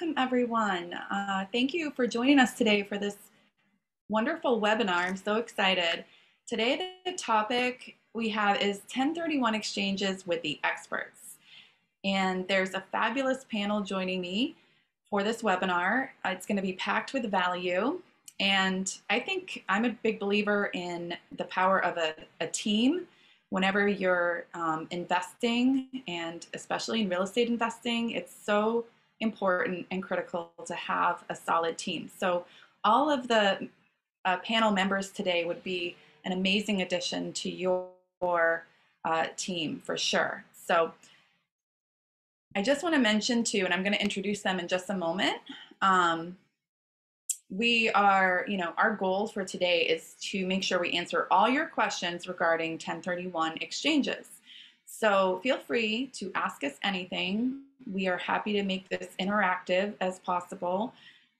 welcome everyone. Uh, thank you for joining us today for this wonderful webinar. I'm so excited. Today the topic we have is 1031 exchanges with the experts. And there's a fabulous panel joining me for this webinar. Uh, it's gonna be packed with value. And I think I'm a big believer in the power of a, a team whenever you're um, investing and especially in real estate investing, it's so important and critical to have a solid team. So all of the uh, panel members today would be an amazing addition to your uh, team for sure. So I just want to mention too, and I'm going to introduce them in just a moment. Um, we are, you know, our goal for today is to make sure we answer all your questions regarding 1031 exchanges. So feel free to ask us anything. We are happy to make this interactive as possible.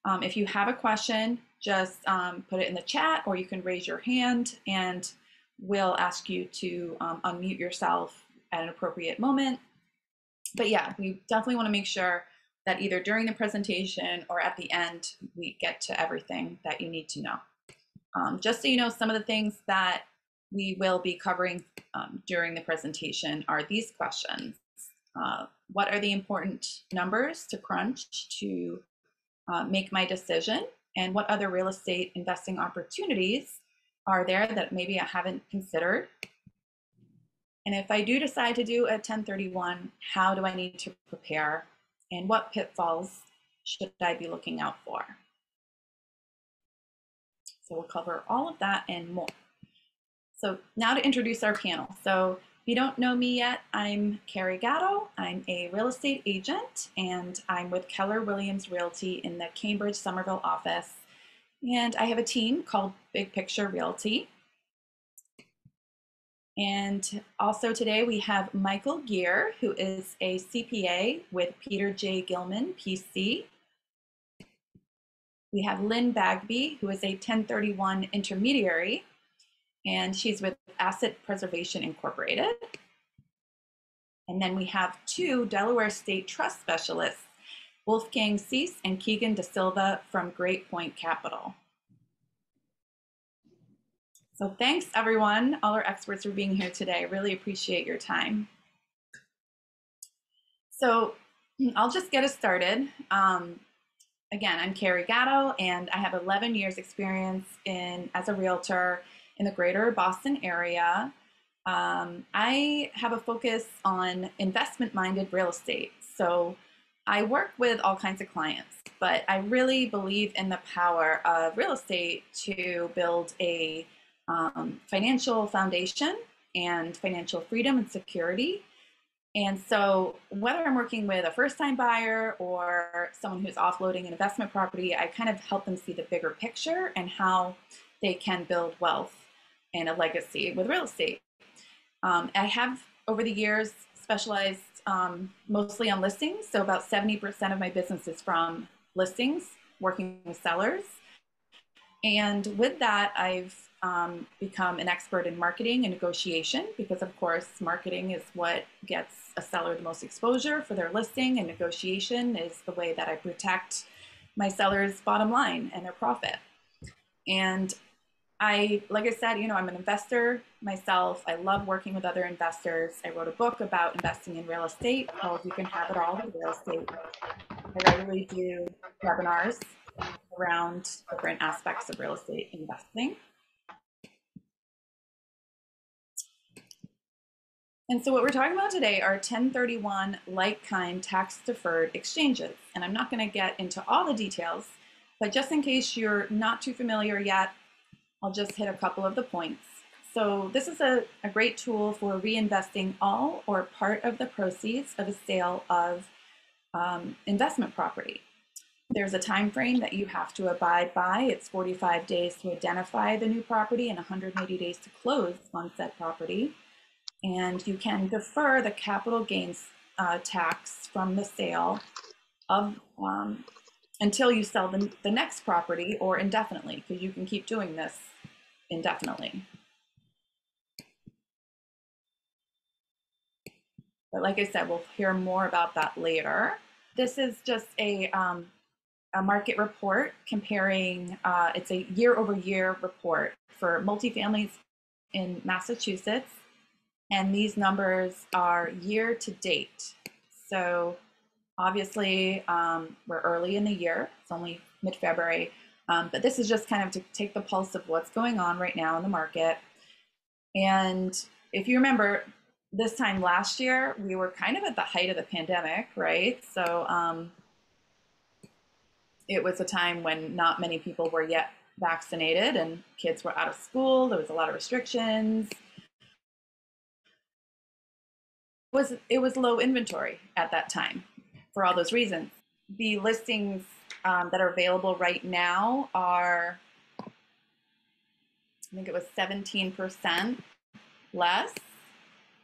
Um, if you have a question, just um, put it in the chat or you can raise your hand and we'll ask you to um, unmute yourself at an appropriate moment. But yeah, we definitely want to make sure that either during the presentation or at the end, we get to everything that you need to know. Um, just so you know, some of the things that we will be covering um, during the presentation are these questions. Uh, what are the important numbers to crunch to uh, make my decision? And what other real estate investing opportunities are there that maybe I haven't considered? And if I do decide to do a 1031, how do I need to prepare and what pitfalls should I be looking out for? So we'll cover all of that and more. So now to introduce our panel. So you don't know me yet, I'm Carey Gatto. I'm a real estate agent and I'm with Keller Williams Realty in the Cambridge Somerville office. And I have a team called Big Picture Realty. And also today we have Michael Gear, who is a CPA with Peter J. Gilman, PC. We have Lynn Bagby, who is a 1031 intermediary, and she's with Asset Preservation Incorporated. And then we have two Delaware Statutory Trust specialists, Wolfgang Cease and Keegan De Silva from Great Point Capital. So thanks everyone, all our experts for being here today. Really appreciate your time. So I'll just get us started. Um, again, I'm Carey Gatto and I have 11 years experience in as a realtor in the greater Boston area. Um, I have a focus on investment-minded real estate. So I work with all kinds of clients, but I really believe in the power of real estate to build a um, financial foundation and financial freedom and security. And so, whether I'm working with a first time buyer or someone who's offloading an investment property, I kind of help them see the bigger picture and how they can build wealth and a legacy with real estate. Um, I have, over the years, specialized um, mostly on listings. So, about 70% of my business is from listings, working with sellers. And with that, I've um, become an expert in marketing and negotiation because, of course, marketing is what gets a seller the most exposure for their listing, and negotiation is the way that I protect my seller's bottom line and their profit. And I, like I said, you know, I'm an investor myself. I love working with other investors. I wrote a book about investing in real estate called You Can Have It All with Real Estate. I regularly do webinars around different aspects of real estate investing. And so what we're talking about today are 1031 like-kind tax-deferred exchanges. And I'm not going to get into all the details, but just in case you're not too familiar yet, I'll just hit a couple of the points. So this is a, a great tool for reinvesting all or part of the proceeds of a sale of um, investment property. There's a time frame that you have to abide by. It's 45 days to identify the new property and 180 days to close on said property and you can defer the capital gains uh, tax from the sale of um, until you sell the, the next property or indefinitely because you can keep doing this indefinitely. But like I said, we'll hear more about that later. this is just a, um, a market report comparing, uh, it's a year over year report for multifamilies in Massachusetts. And these numbers are year to date. So obviously, um, we're early in the year, it's only mid February. Um, but this is just kind of to take the pulse of what's going on right now in the market. And if you remember, this time last year, we were kind of at the height of the pandemic, right? So um, it was a time when not many people were yet vaccinated and kids were out of school. There was a lot of restrictions. It was it was low inventory at that time for all those reasons. The listings um, that are available right now are, I think it was 17% less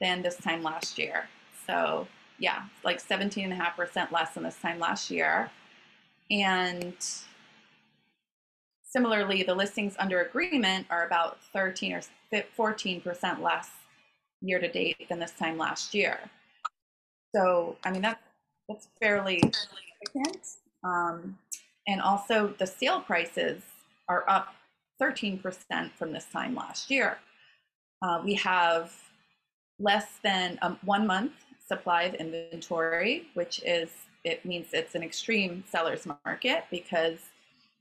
than this time last year. So yeah, like 17.5% less than this time last year. And similarly, the listings under agreement are about 13 or 14% less year to date than this time last year. So, I mean, that's, that's fairly significant. Um, and also the sale prices are up 13% from this time last year. Uh, we have less than um, one month supply of inventory, which is, it means it's an extreme seller's market because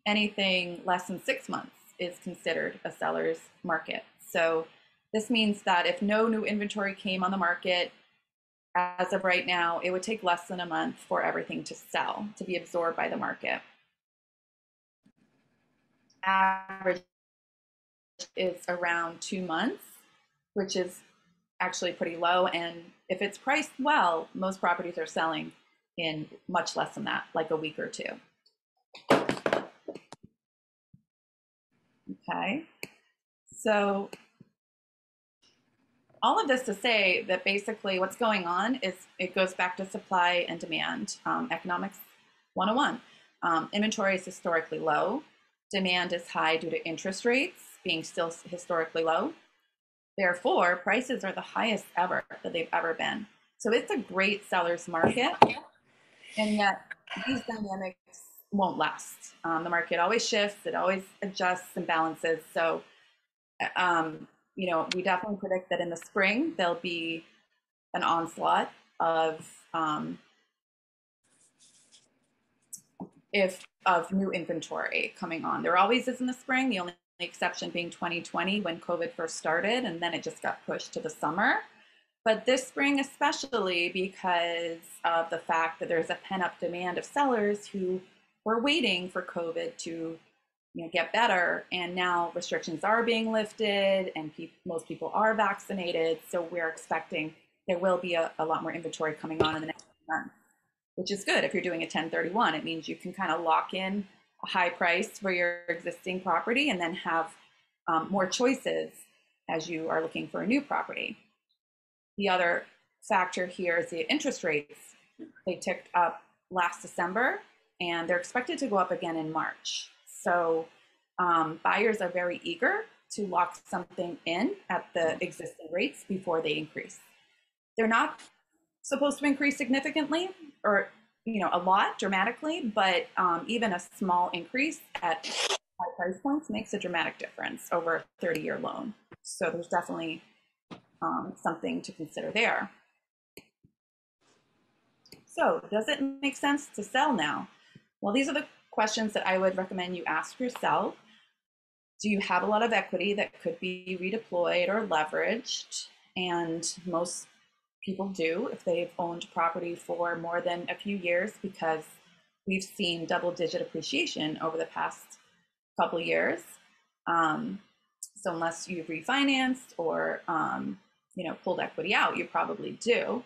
anything less than six months is considered a seller's market. So this means that if no new inventory came on the market as of right now, it would take less than a month for everything to sell, to be absorbed by the market. Average is around two months, which is actually pretty low. And if it's priced well, most properties are selling in much less than that, like a week or two. Okay, so all of this to say that basically what's going on is it goes back to supply and demand, um, economics 101. Um, inventory is historically low. Demand is high due to interest rates being still historically low. Therefore, prices are the highest ever that they've ever been. So it's a great seller's market. And yet, these dynamics won't last. Um, the market always shifts, it always adjusts and balances. So um, you know, we definitely predict that in the spring there'll be an onslaught of um, if of new inventory coming on. There always is in the spring. The only exception being 2020 when COVID first started, and then it just got pushed to the summer. But this spring, especially because of the fact that there's a pent up demand of sellers who were waiting for COVID to you know, get better. And now restrictions are being lifted and pe most people are vaccinated. So we're expecting there will be a, a lot more inventory coming on in the next month, which is good. If you're doing a 1031, it means you can kind of lock in a high price for your existing property and then have um, more choices as you are looking for a new property. The other factor here is the interest rates. They ticked up last December and they're expected to go up again in March. So um, buyers are very eager to lock something in at the existing rates before they increase. They're not supposed to increase significantly or you know a lot dramatically, but um, even a small increase at high price points makes a dramatic difference over a 30 year loan. So there's definitely um, something to consider there. So does it make sense to sell now? Well, these are the questions that I would recommend you ask yourself. Do you have a lot of equity that could be redeployed or leveraged? And most people do if they've owned property for more than a few years because we've seen double digit appreciation over the past couple years. Um, so unless you've refinanced or um, you know pulled equity out, you probably do.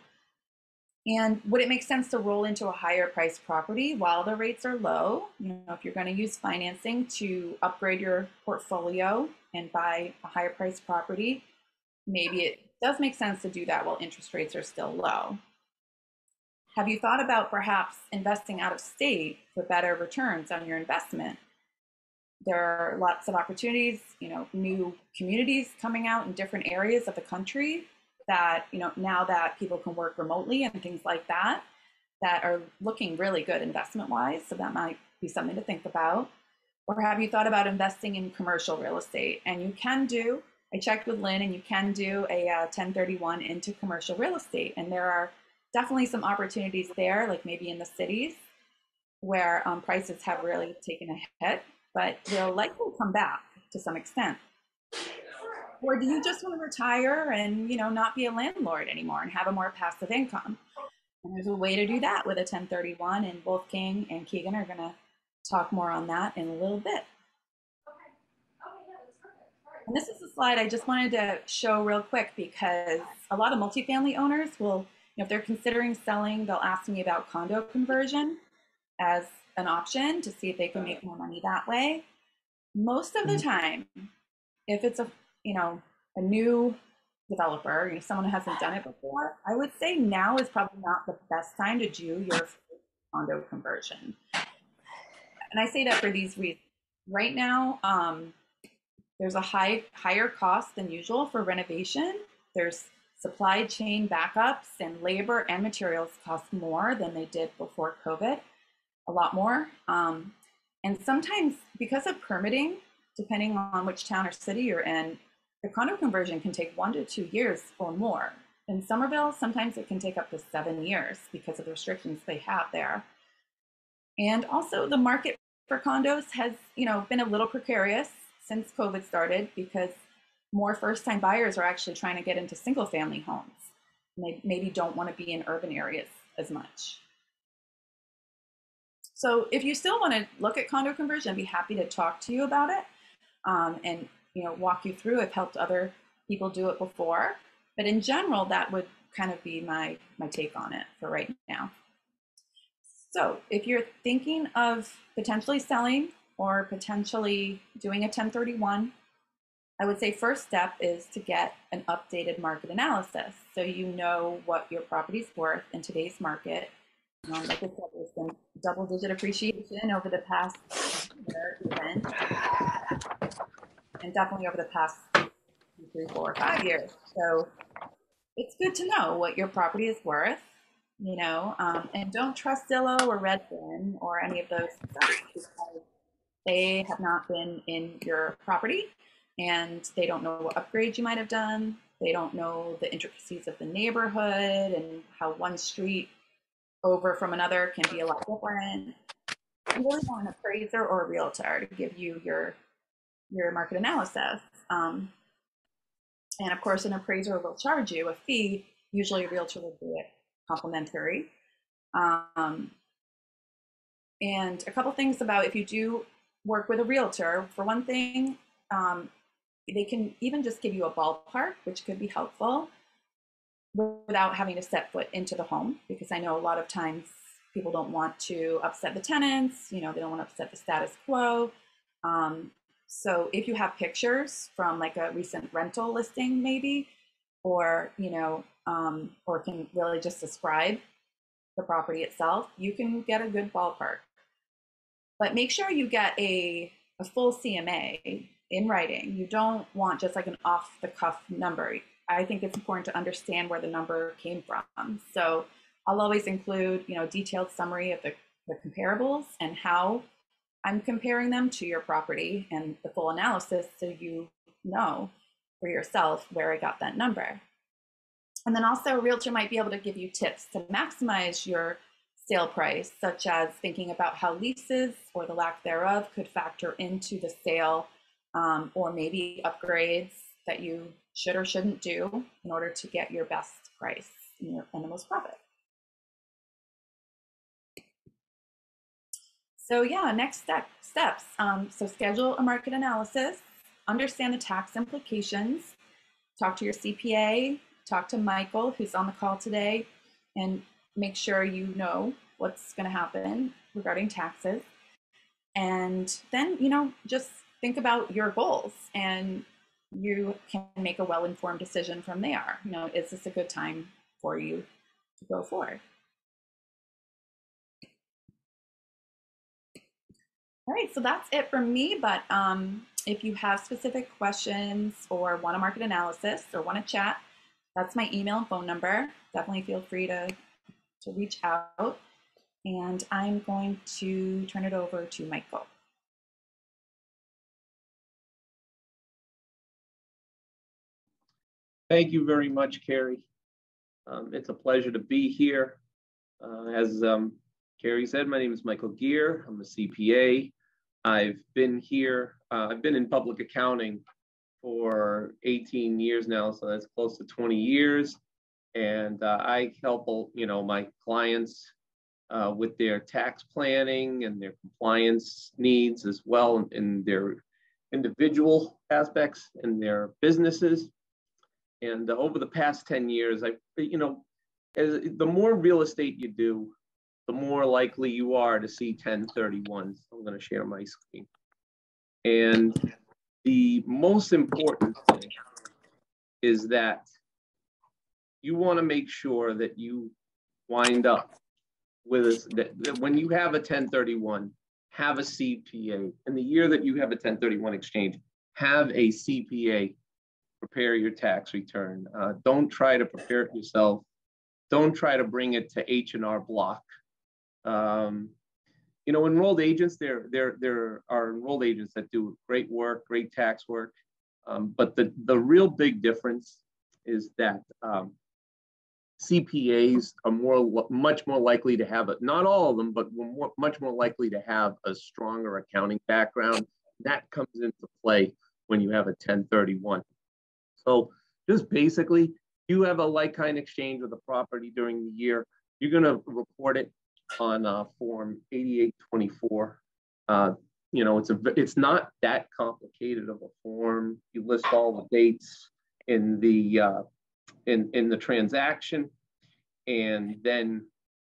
And would it make sense to roll into a higher price property while the rates are low? You know, if you're going to use financing to upgrade your portfolio and buy a higher price property, maybe it does make sense to do that while interest rates are still low. Have you thought about perhaps investing out of state for better returns on your investment? There are lots of opportunities, you know, new communities coming out in different areas of the country that you know now that people can work remotely and things like that that are looking really good investment wise. So that might be something to think about. Or have you thought about investing in commercial real estate? And you can do, I checked with Lynn, and you can do a uh, 1031 into commercial real estate. And there are definitely some opportunities there, like maybe in the cities where um, prices have really taken a hit, but they'll likely come back to some extent. Or do you just want to retire and you know not be a landlord anymore and have a more passive income? And there's a way to do that with a 1031, and both King and Keegan are going to talk more on that in a little bit. Okay. Oh, yeah, that's perfect. And this is a slide I just wanted to show real quick because a lot of multifamily owners will, you know, if they're considering selling, they'll ask me about condo conversion as an option to see if they can make more money that way. Most of the mm-hmm. time, if it's a, you know, a new developer, you know, someone who hasn't done it before, I would say now is probably not the best time to do your condo conversion. And I say that for these reasons. Right now, um, there's a high higher cost than usual for renovation. There's supply chain backups and labor and materials cost more than they did before COVID, a lot more. Um, and sometimes because of permitting, depending on which town or city you're in, the condo conversion can take one to two years or more. In Somerville, sometimes it can take up to seven years because of the restrictions they have there. And also the market for condos has, you know, been a little precarious since COVID started because more first-time buyers are actually trying to get into single-family homes. And they maybe don't want to be in urban areas as much. So if you still want to look at condo conversion, I'd be happy to talk to you about it. Um, and you know walk you through. I've helped other people do it before, but in general, that would kind of be my my take on it for right now. So if you're thinking of potentially selling or potentially doing a 1031, I would say first step is to get an updated market analysis so you know what your property's worth in today's market. Um, like I said, there's been double digit appreciation over the past year and definitely over the past three, four, five years. So it's good to know what your property is worth, you know, um, and don't trust Zillow or Redfin or any of those because they have not been in your property and they don't know what upgrades you might have done. They don't know the intricacies of the neighborhood and how one street over from another can be a lot different. You really want an appraiser or a realtor to give you your your market analysis. Um, and of course, an appraiser will charge you a fee. Usually, a realtor will do it complimentary. Um, and a couple things about if you do work with a realtor, for one thing, um, they can even just give you a ballpark, which could be helpful without having to set foot into the home, because I know a lot of times people don't want to upset the tenants, you know, they don't want to upset the status quo. Um, so if you have pictures from like a recent rental listing, maybe, or you know, um, or can really just describe the property itself, you can get a good ballpark. But make sure you get a, a full CMA in writing. You don't want just like an off the cuff number. I think it's important to understand where the number came from. So I'll always include, you know, detailed summary of the, the comparables and how I'm comparing them to your property and the full analysis so you know for yourself where I got that number. And then also, a realtor might be able to give you tips to maximize your sale price, such as thinking about how leases or the lack thereof could factor into the sale, um, or maybe upgrades that you should or shouldn't do in order to get your best price and, your, and the most profit. So yeah, next step, steps. Um, so schedule a market analysis, understand the tax implications, talk to your CPA, talk to Michael, who's on the call today, and make sure you know what's going to happen regarding taxes. And then, you know, just think about your goals and you can make a well-informed decision from there. You know, is this a good time for you to go forward? All right, so that's it from me. But um, if you have specific questions or want a market analysis or want to chat, that's my email and phone number. Definitely feel free to, to reach out. And I'm going to turn it over to Michael. Thank you very much, Carey. Um, it's a pleasure to be here. Uh, as um, Carey said, my name is Michael Gear. I'm a CPA. I've been here, uh, I've been in public accounting for 18 years now, so that's close to 20 years. And uh, I help, you know, my clients uh, with their tax planning and their compliance needs as well in their individual aspects and their businesses. And uh, over the past 10 years, I, you know, as, the more real estate you do, the more likely you are to see 1031s. I'm going to share my screen. And the most important thing is that you want to make sure that you wind up with us that, that when you have a 1031, have a CPA. In the year that you have a 1031 exchange, have a CPA prepare your tax return. Uh, don't try to prepare it yourself. Don't try to bring it to H&R Block. Um, you know, enrolled agents, there, there, there are enrolled agents that do great work, great tax work. Um, but the, the real big difference is that um, CPAs are more, much more likely to have it, not all of them, but more, much more likely to have a stronger accounting background. That comes into play when you have a 1031. So just basically, you have a like-kind exchange with a property during the year, you're gonna report it on uh, form 8824. Uh, you know, it's a it's not that complicated of a form. You list all the dates in the uh, in in the transaction, and then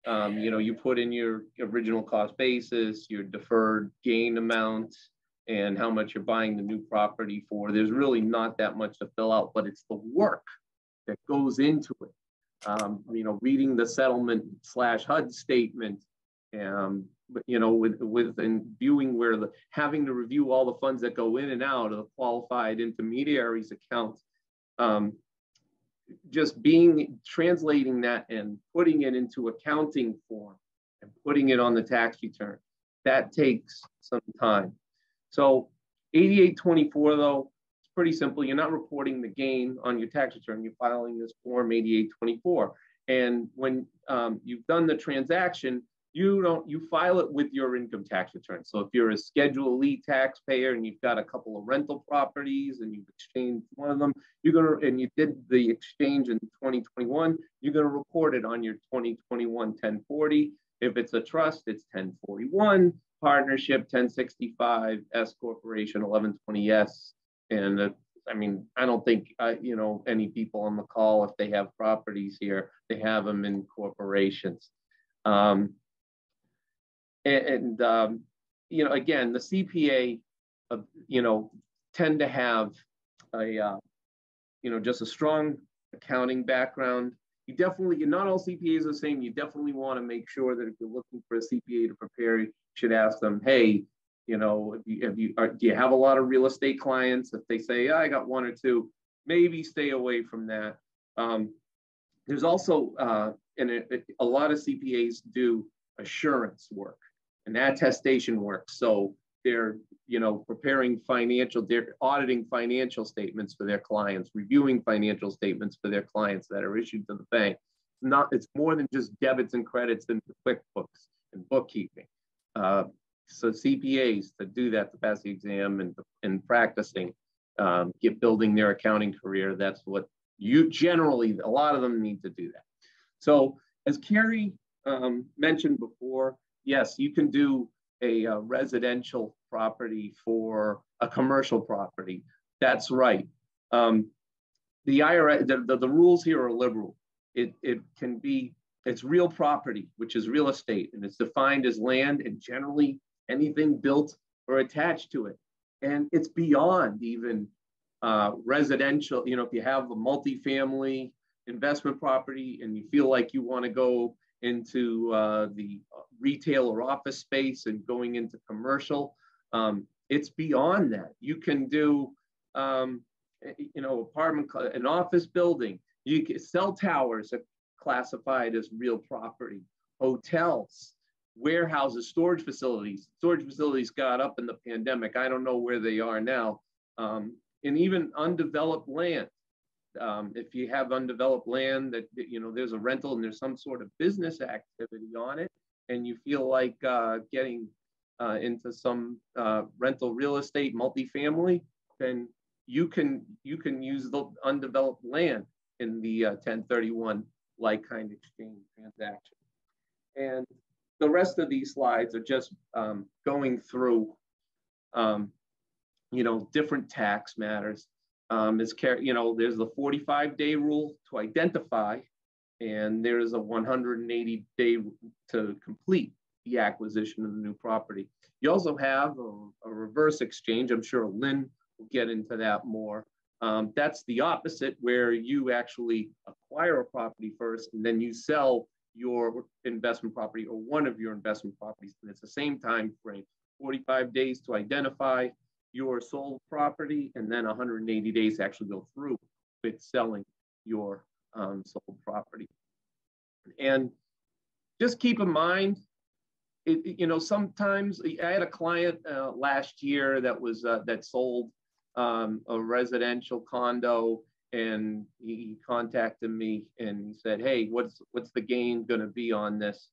um, you know you put in your original cost basis, your deferred gain amount, and how much you're buying the new property for. There's really not that much to fill out, but it's the work that goes into it. Um, you know, reading the settlement slash HUD statement, um, you know, with with and viewing where the having to review all the funds that go in and out of the qualified intermediaries account. Um, just being translating that and putting it into accounting form and putting it on the tax return that takes some time so 8824 though, pretty simple. You're not reporting the gain on your tax return. You're filing this form 8824. And when um, you've done the transaction, you don't you file it with your income tax return. So if you're a Schedule E taxpayer and you've got a couple of rental properties and you've exchanged one of them, you're gonna and you did the exchange in 2021, you're gonna report it on your 2021 1040. If it's a trust, it's 1041 partnership 1065 S corporation 1120S. And I mean, I don't think, uh, you know, any people on the call, if they have properties here, they have them in corporations. Um, and, and um, you know, again, the CPA, uh, you know, tend to have a, uh, you know, just a strong accounting background. You definitely, not all CPAs are the same. You definitely want to make sure that if you're looking for a CPA to prepare you should ask them, hey, you know, if you, if you are, do you have a lot of real estate clients? If they say, yeah, I got one or two, maybe stay away from that. Um, there's also, uh, and it, a lot of CPAs do assurance work and attestation work. So they're, you know, preparing financial, they're auditing financial statements for their clients, reviewing financial statements for their clients that are issued to the bank. it's Not, it's more than just debits and credits into QuickBooks and bookkeeping. Uh, so CPAs to do that to pass the exam and, and practicing, um, get building their accounting career. That's what you generally, a lot of them need to do that. So as Carey um, mentioned before, yes, you can do a, a, residential property for a commercial property. That's right. Um, the IRS, the, the, the, rules here are liberal. It, it can be it's real property, which is real estate, and it's defined as land and generally anything built or attached to it. And it's beyond even uh, residential. You know, if you have a multifamily investment property and you feel like you want to go into uh, the retail or office space and going into commercial, um, it's beyond that. You can do, um, you know, apartment, an office building. You can cell towers are classified as real property. Hotels, warehouses, storage facilities. Storage facilities got up in the pandemic. I don't know where they are now. Um, and even undeveloped land. Um, if you have undeveloped land that, you know, there's a rental and there's some sort of business activity on it, and you feel like uh, getting uh, into some uh, rental real estate, multifamily, then you can you can use the undeveloped land in the 1031 uh, like kind exchange transaction. And the rest of these slides are just um, going through, um, you know, different tax matters. Um, is you know, there's the 45 day rule to identify, and there's a 180 day to complete the acquisition of the new property. You also have a, a reverse exchange. I'm sure Lynn will get into that more. Um, that's the opposite, where you actually acquire a property first and then you sell your investment property or one of your investment properties. And it's the same time frame 45 days to identify your sold property and then 180 days to actually go through with selling your um, sold property. And just keep in mind, it, you know, sometimes I had a client uh, last year that was uh, that sold um, a residential condo and he contacted me and he said, "Hey, what's what's the gain going to be on this?"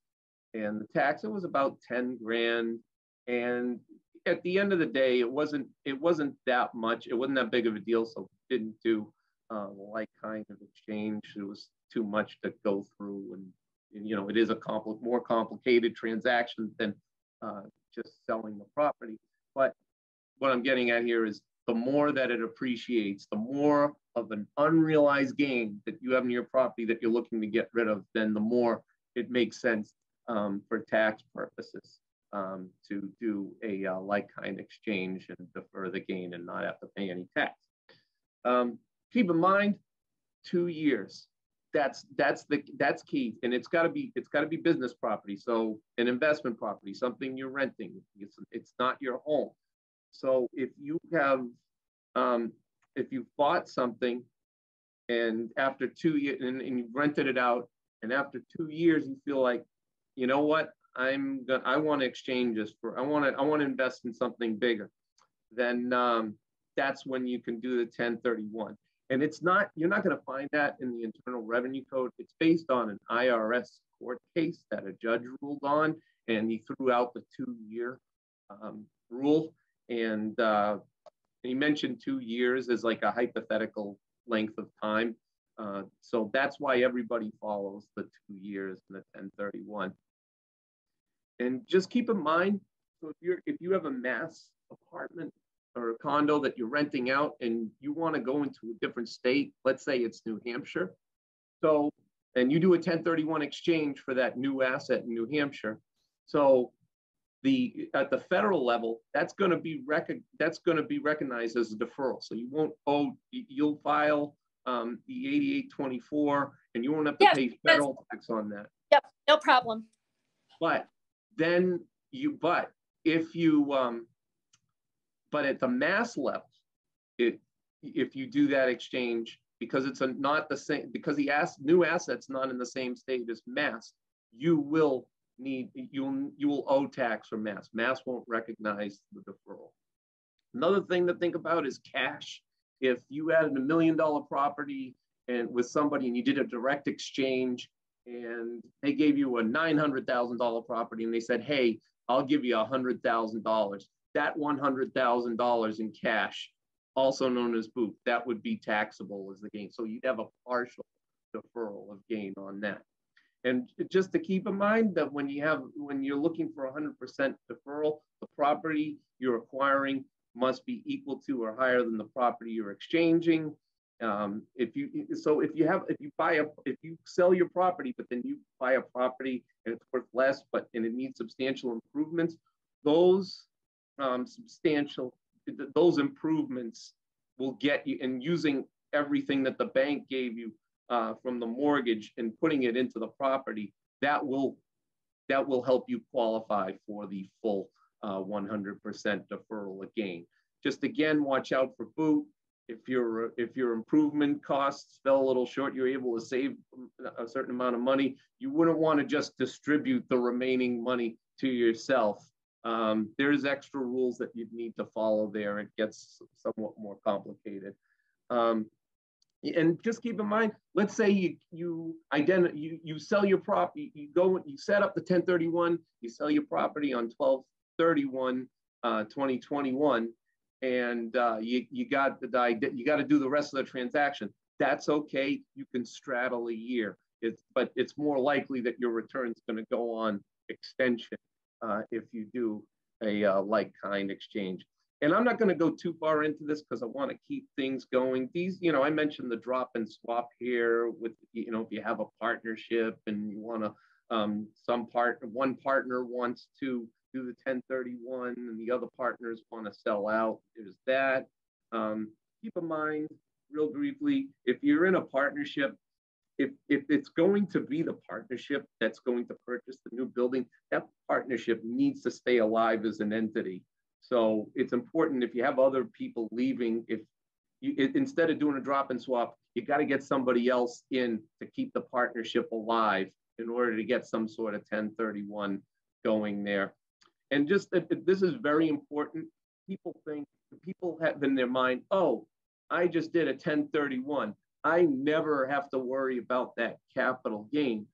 And the tax it was about ten grand, and at the end of the day, it wasn't it wasn't that much. It wasn't that big of a deal, so didn't do uh, like kind of exchange. It was too much to go through, and, and you know it is a more complicated transaction than uh, just selling the property. But what I'm getting at here is the more that it appreciates, the more of an unrealized gain that you have in your property that you're looking to get rid of, then the more it makes sense um, for tax purposes um, to do a uh, like-kind exchange and defer the gain and not have to pay any tax. Um, keep in mind, two years. That's that's the that's key, and it's got to be it's got to be business property. So an investment property, something you're renting. It's it's not your home. So if you have, um, if you bought something and after two years and, and you've rented it out and after two years you feel like, you know what, I'm gonna, I want to exchange this for, I want to, I want to invest in something bigger, then um, that's when you can do the 1031. And it's not, you're not going to find that in the Internal Revenue Code. It's based on an IRS court case that a judge ruled on, and he threw out the two year um, rule. And uh, he mentioned two years as like a hypothetical length of time. Uh, so that's why everybody follows the two years and the 1031. And just keep in mind, so if you're if you have a mass apartment or a condo that you're renting out and you want to go into a different state, let's say it's New Hampshire. So and you do a 1031 exchange for that new asset in New Hampshire. So the at the federal level, that's going to be rec- that's going to be recognized as a deferral. So you won't owe. You'll file um, the 8824, and you won't have to yes, pay federal tax on that. Yep, no problem. But then you, but if you, um, but at the mass level, it if you do that exchange because it's a, not the same because the ass, new assets not in the same state as mass, you will need you you will owe tax for mass. Mass won't recognize the deferral. Another thing to think about is cash. If you had a million dollar property and with somebody and you did a direct exchange and they gave you a nine hundred thousand dollar property and they said, "Hey, I'll give you a hundred thousand dollars." That one hundred thousand dollars in cash, also known as BOOT, that would be taxable as the gain. So you'd have a partial deferral of gain on that. And just to keep in mind that when you have when you're looking for 100% deferral, the property you're acquiring must be equal to or higher than the property you're exchanging. Um, if you so if you have if you buy a if you sell your property but then you buy a property and it's worth less but and it needs substantial improvements, those um, substantial those improvements will get you and using everything that the bank gave you uh, from the mortgage and putting it into the property, that will that will help you qualify for the full 100% uh, deferral again. Just again, watch out for boot. If your if your improvement costs fell a little short, you're able to save a certain amount of money. You wouldn't want to just distribute the remaining money to yourself. Um, there's extra rules that you need to follow there. It gets somewhat more complicated. Um, and just keep in mind, let's say you you identify you you sell your property, you go you set up the 1031, you sell your property on 1231 uh, 2021, and uh, you you got the you got to do the rest of the transaction. That's okay. You can straddle a year. It's but it's more likely that your return is going to go on extension uh, if you do a uh, like kind exchange. And I'm not going to go too far into this because I want to keep things going. These, you know, I mentioned the drop and swap here with, you know, if you have a partnership and you want to, um, some part, one partner wants to do the 1031 and the other partners want to sell out. There's that. Um, keep in mind, real briefly, if you're in a partnership, if, if it's going to be the partnership that's going to purchase the new building, that partnership needs to stay alive as an entity. So it's important if you have other people leaving, if you it, instead of doing a drop and swap, you got to get somebody else in to keep the partnership alive in order to get some sort of 1031 going there. And just this is very important. People think people have in their mind, oh, I just did a 1031. I never have to worry about that capital gain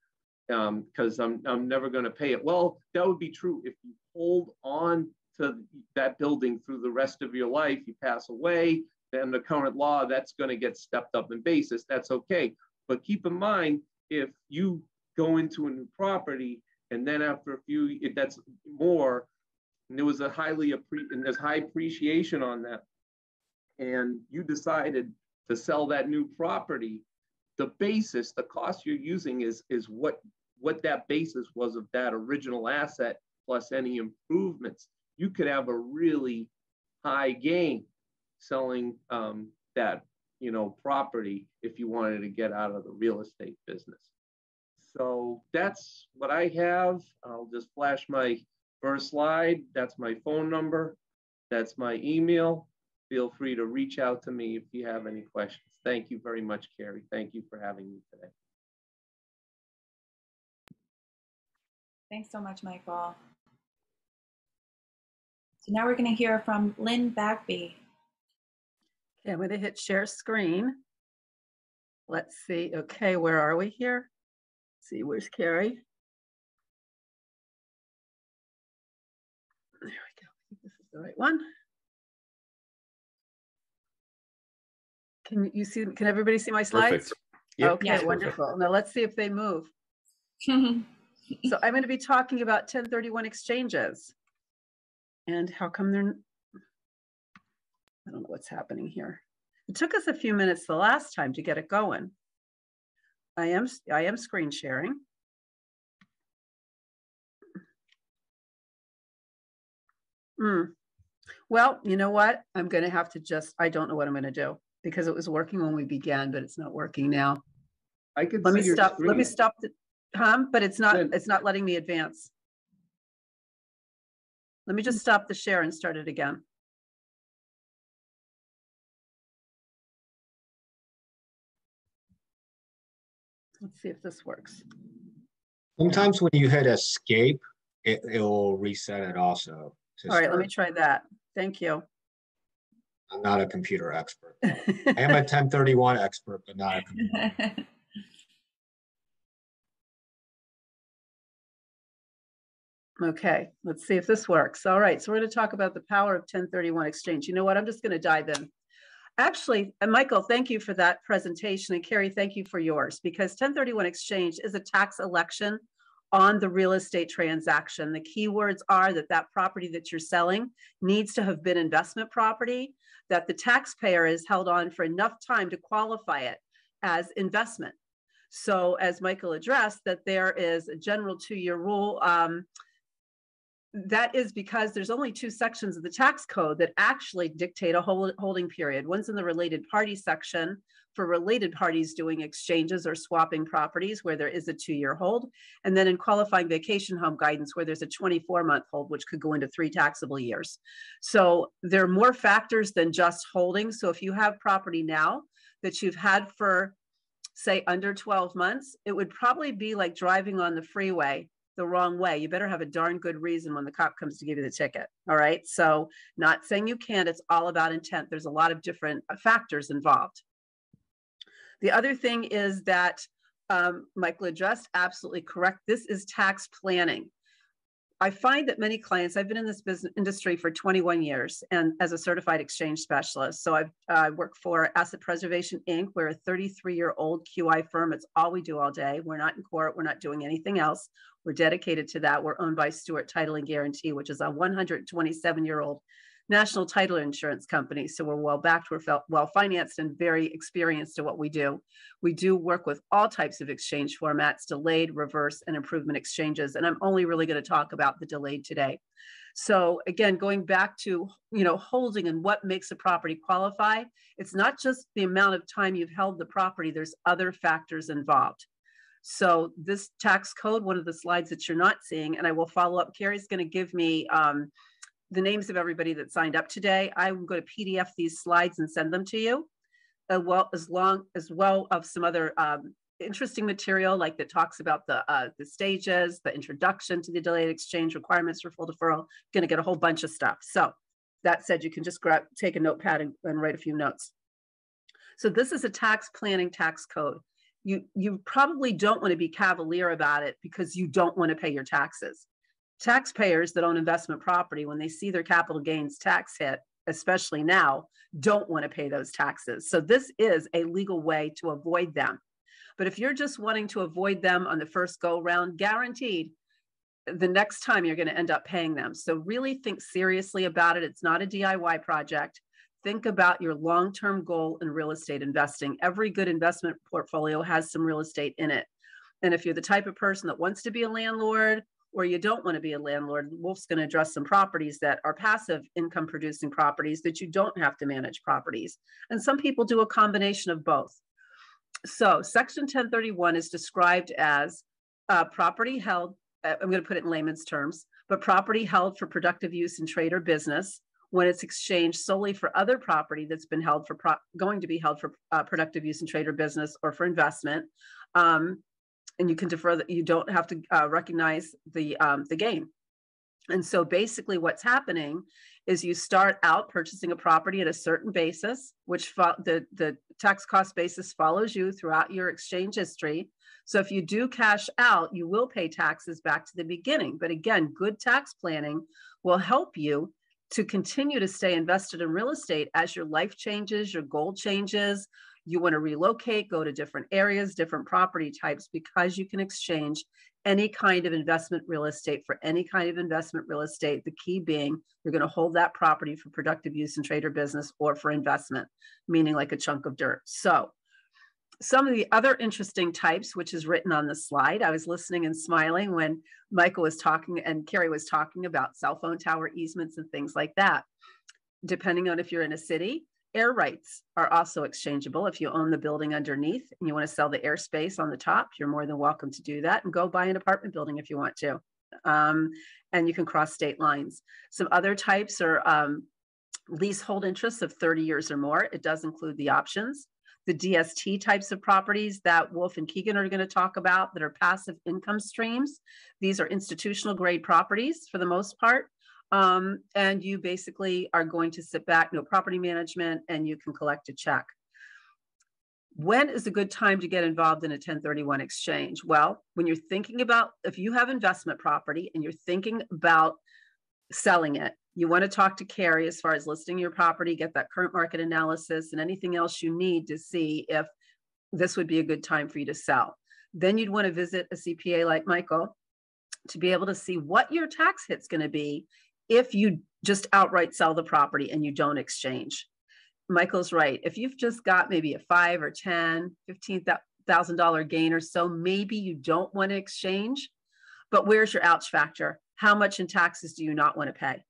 because um, I'm, I'm never going to pay it. Well, that would be true if you hold on to that building through the rest of your life, you pass away, then the current law, that's going to get stepped up in basis. That's okay. But keep in mind, if you go into a new property and then after a few, if that's more, and there was a highly, and there's high appreciation on that, and you decided to sell that new property, the basis, the cost you're using is, is what, what that basis was of that original asset plus any improvements you could have a really high gain selling um, that you know property if you wanted to get out of the real estate business. So that's what I have. I'll just flash my first slide. That's my phone number. That's my email. Feel free to reach out to me if you have any questions. Thank you very much, Carey. Thank you for having me today. Thanks so much, Michael. So now we're going to hear from Lynn Bagby. Okay, I'm going to hit share screen. Let's see. Okay, where are we here? Let's see, where's Carey? There we go. I think this is the right one. Can you see, can everybody see my slides? Yep. Okay, Yeah. wonderful. Now let's see if they move. So I'm going to be talking about 1031 exchanges. And how come they're, I don't know what's happening here. It took us a few minutes the last time to get it going. I am, I am screen sharing. Hmm. Well, you know what? I'm going to have to just, I don't know what I'm going to do because it was working when we began, but it's not working now. I could Let see me stop, let me stop the, Tom, but it's not, Good. it's not letting me advance. Let me just stop the share and start it again. Let's see if this works. Sometimes when you hit escape, it, it will reset it also. All right, let me try that. Thank you. I'm not a computer expert. I am a 1031 expert, but not a computer. Okay, let's see if this works. All right, so we're going to talk about the power of 1031 exchange. You know what? I'm just going to dive in. Actually, and Michael, thank you for that presentation. And Carey, thank you for yours because 1031 exchange is a tax election on the real estate transaction. The keywords are that that property that you're selling needs to have been investment property, that the taxpayer is held on for enough time to qualify it as investment. So as Michael addressed, that there is a general two-year rule um, that is because there's only two sections of the tax code that actually dictate a hold, holding period. One's in the related party section for related parties doing exchanges or swapping properties where there is a two-year hold. And then in qualifying vacation home guidance where there's a 24-month hold, which could go into three taxable years. So there are more factors than just holding. So if you have property now that you've had for say under 12 months, it would probably be like driving on the freeway the wrong way, you better have a darn good reason when the cop comes to give you the ticket. All right. So, not saying you can't, it's all about intent. There's a lot of different uh, factors involved. The other thing is that um, Michael addressed absolutely correct. This is tax planning. I find that many clients, I've been in this business industry for 21 years and as a certified exchange specialist. So I've uh, worked for Asset Preservation Inc. We're a 33 year old QI firm. It's all we do all day. We're not in court. We're not doing anything else. We're dedicated to that. We're owned by Stewart Title and Guarantee, which is a 127 year old national title insurance company. So we're well backed, we're well financed, and very experienced at what we do. We do work with all types of exchange formats, delayed, reverse, and improvement exchanges. And I'm only really going to talk about the delayed today. So again, going back to you know holding and what makes a property qualify, it's not just the amount of time you've held the property. There's other factors involved. So this tax code, one of the slides that you're not seeing, and I will follow up. Carey's going to give me um, the names of everybody that signed up today. I am going to PDF these slides and send them to you, as well as long as well of some other um, interesting material like that talks about the uh, the stages, the introduction to the delayed exchange requirements for full deferral. Going to get a whole bunch of stuff. So that said, you can just grab take a notepad and, and write a few notes. So this is a tax planning tax code. You you probably don't want to be cavalier about it because you don't want to pay your taxes taxpayers that own investment property, when they see their capital gains tax hit, especially now, don't want to pay those taxes. So this is a legal way to avoid them. But if you're just wanting to avoid them on the first go round, guaranteed the next time you're going to end up paying them. So really think seriously about it. It's not a DIY project. Think about your long term goal in real estate investing. Every good investment portfolio has some real estate in it. And if you're the type of person that wants to be a landlord, or you don't want to be a landlord, Wolf's going to address some properties that are passive income producing properties that you don't have to manage properties. And some people do a combination of both. So, Section 1031 is described as property held, uh, I'm going to put it in layman's terms, but property held for productive use in trade or business when it's exchanged solely for other property that's been held for pro- going to be held for uh, productive use in trade or business or for investment. Um, and you can defer that you don't have to uh, recognize the um, the gain. And so basically what's happening is you start out purchasing a property at a certain basis, which fo- the, the tax cost basis follows you throughout your exchange history. So if you do cash out, you will pay taxes back to the beginning. But again, good tax planning will help you to continue to stay invested in real estate as your life changes, your goal changes, you want to relocate, go to different areas, different property types, because you can exchange any kind of investment real estate for any kind of investment real estate. The key being you're going to hold that property for productive use in trade or business or for investment, meaning like a chunk of dirt. So, some of the other interesting types, which is written on the slide, I was listening and smiling when Michael was talking and Carey was talking about cell phone tower easements and things like that. Depending on if you're in a city, Air rights are also exchangeable. If you own the building underneath and you want to sell the airspace on the top, you're more than welcome to do that and go buy an apartment building if you want to. Um, and you can cross state lines. Some other types are um, leasehold interests of 30 years or more. It does include the options. The DST types of properties that Wolf and Keegan are going to talk about that are passive income streams. These are institutional grade properties for the most part. Um, and you basically are going to sit back, no property management, and you can collect a check. When is a good time to get involved in a 1031 exchange? Well, when you're thinking about if you have investment property and you're thinking about selling it, you want to talk to Carey as far as listing your property, get that current market analysis, and anything else you need to see if this would be a good time for you to sell. Then you'd want to visit a CPA like Michael to be able to see what your tax hit's going to be if you just outright sell the property and you don't exchange. Michael's right. If you've just got maybe a five or 10, $15,000 gain or so, maybe you don't want to exchange. But where's your ouch factor? How much in taxes do you not want to pay?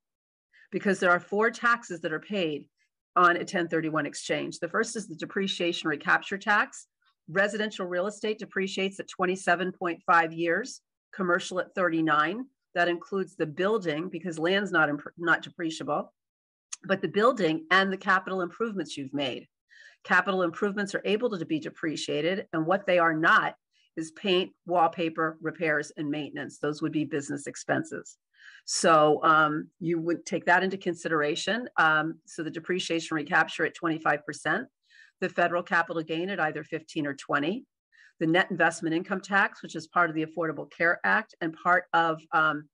Because there are four taxes that are paid on a 1031 exchange. The first is the depreciation recapture tax. Residential real estate depreciates at 27.5 years, commercial at 39. That includes the building because land's not imp- not depreciable, but the building and the capital improvements you've made. Capital improvements are able to be depreciated, and what they are not is paint, wallpaper, repairs, and maintenance. Those would be business expenses. So um, you would take that into consideration. Um, so the depreciation recapture at 25%, the federal capital gain at either 15 or 20, the net investment income tax, which is part of the Affordable Care Act and part of um,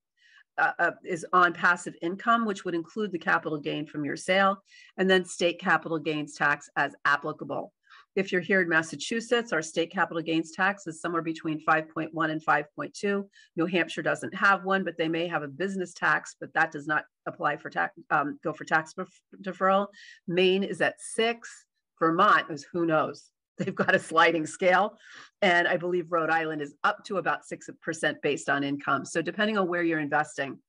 uh, uh, is on passive income, which would include the capital gain from your sale, and then state capital gains tax as applicable. If you're here in Massachusetts, our state capital gains tax is somewhere between 5.1 and 5.2. New Hampshire doesn't have one, but they may have a business tax, but that does not apply for tax, um, go for tax deferral. Maine is at six. Vermont is who knows. They've got a sliding scale. And I believe Rhode Island is up to about 6% based on income. So depending on where you're investing,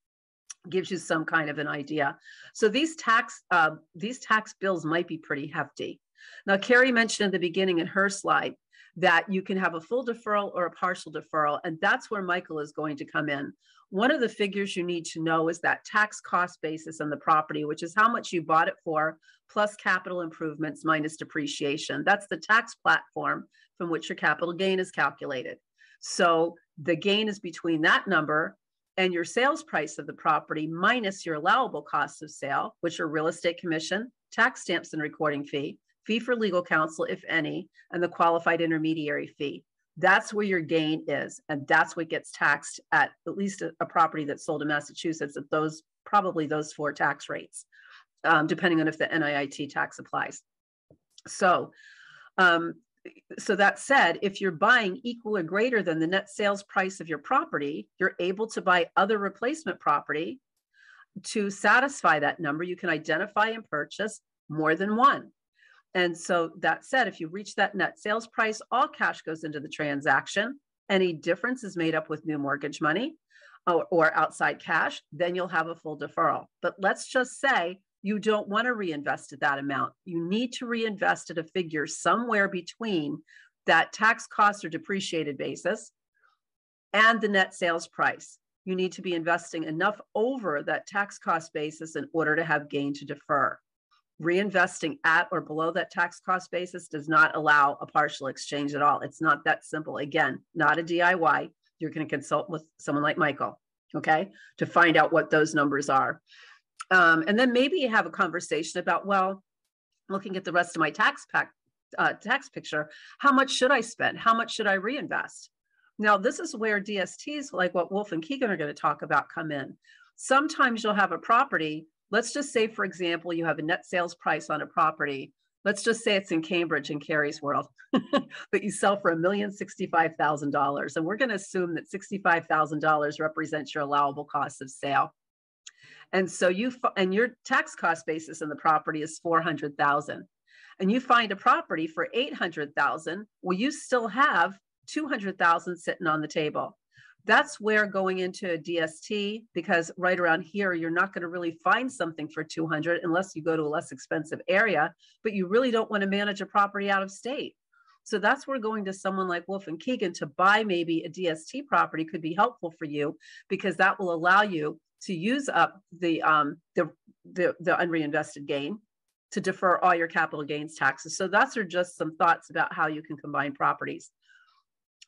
gives you some kind of an idea. So these tax uh, these tax bills might be pretty hefty. Now, Carey mentioned in the beginning in her slide that you can have a full deferral or a partial deferral, and that's where Michael is going to come in. One of the figures you need to know is that tax cost basis on the property, which is how much you bought it for, plus capital improvements minus depreciation. That's the tax platform from which your capital gain is calculated. So the gain is between that number and your sales price of the property minus your allowable costs of sale, which are real estate commission, tax stamps and recording fee, fee for legal counsel, if any, and the qualified intermediary fee. That's where your gain is. And that's what gets taxed at at least a, a property that's sold in Massachusetts at those, probably those four tax rates, um, depending on if the NIIT tax applies. So, um, so that said, if you're buying equal or greater than the net sales price of your property, you're able to buy other replacement property to satisfy that number. You can identify and purchase more than one. And so that said, if you reach that net sales price, all cash goes into the transaction. Any difference is made up with new mortgage money or, or outside cash, then you'll have a full deferral. But let's just say you don't want to reinvest at that amount. You need to reinvest at a figure somewhere between that tax cost or depreciated basis and the net sales price. You need to be investing enough over that tax cost basis in order to have gain to defer reinvesting at or below that tax cost basis does not allow a partial exchange at all. It's not that simple. Again, not a DIY. You're going to consult with someone like Michael, okay, to find out what those numbers are. Um, and then maybe you have a conversation about, well, looking at the rest of my tax pack, uh, tax picture, how much should I spend? How much should I reinvest? Now, this is where DSTs like what Wolf and Keegan are going to talk about come in. Sometimes you'll have a property Let's just say, for example, you have a net sales price on a property. Let's just say it's in Cambridge in Carey's world, but you sell for a million sixty-five thousand dollars, and we're going to assume that sixty-five thousand dollars represents your allowable cost of sale. And so you and your tax cost basis in the property is four hundred thousand, and you find a property for eight hundred thousand. Well, you still have two hundred thousand sitting on the table that's where going into a DST, because right around here, you're not going to really find something for 200 unless you go to a less expensive area, but you really don't want to manage a property out of state. So that's where going to someone like Wolf and Keegan to buy maybe a DST property could be helpful for you because that will allow you to use up the um, the, the the unreinvested gain to defer all your capital gains taxes. So that's are just some thoughts about how you can combine properties.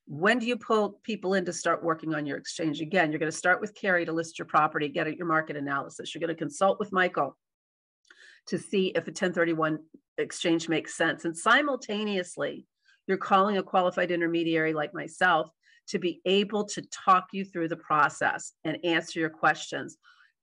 When do you pull people in to start working on your exchange? Again, you're going to start with Carey to list your property, get at your market analysis. You're going to consult with Michael to see if a 1031 exchange makes sense. And simultaneously, you're calling a qualified intermediary like myself to be able to talk you through the process and answer your questions.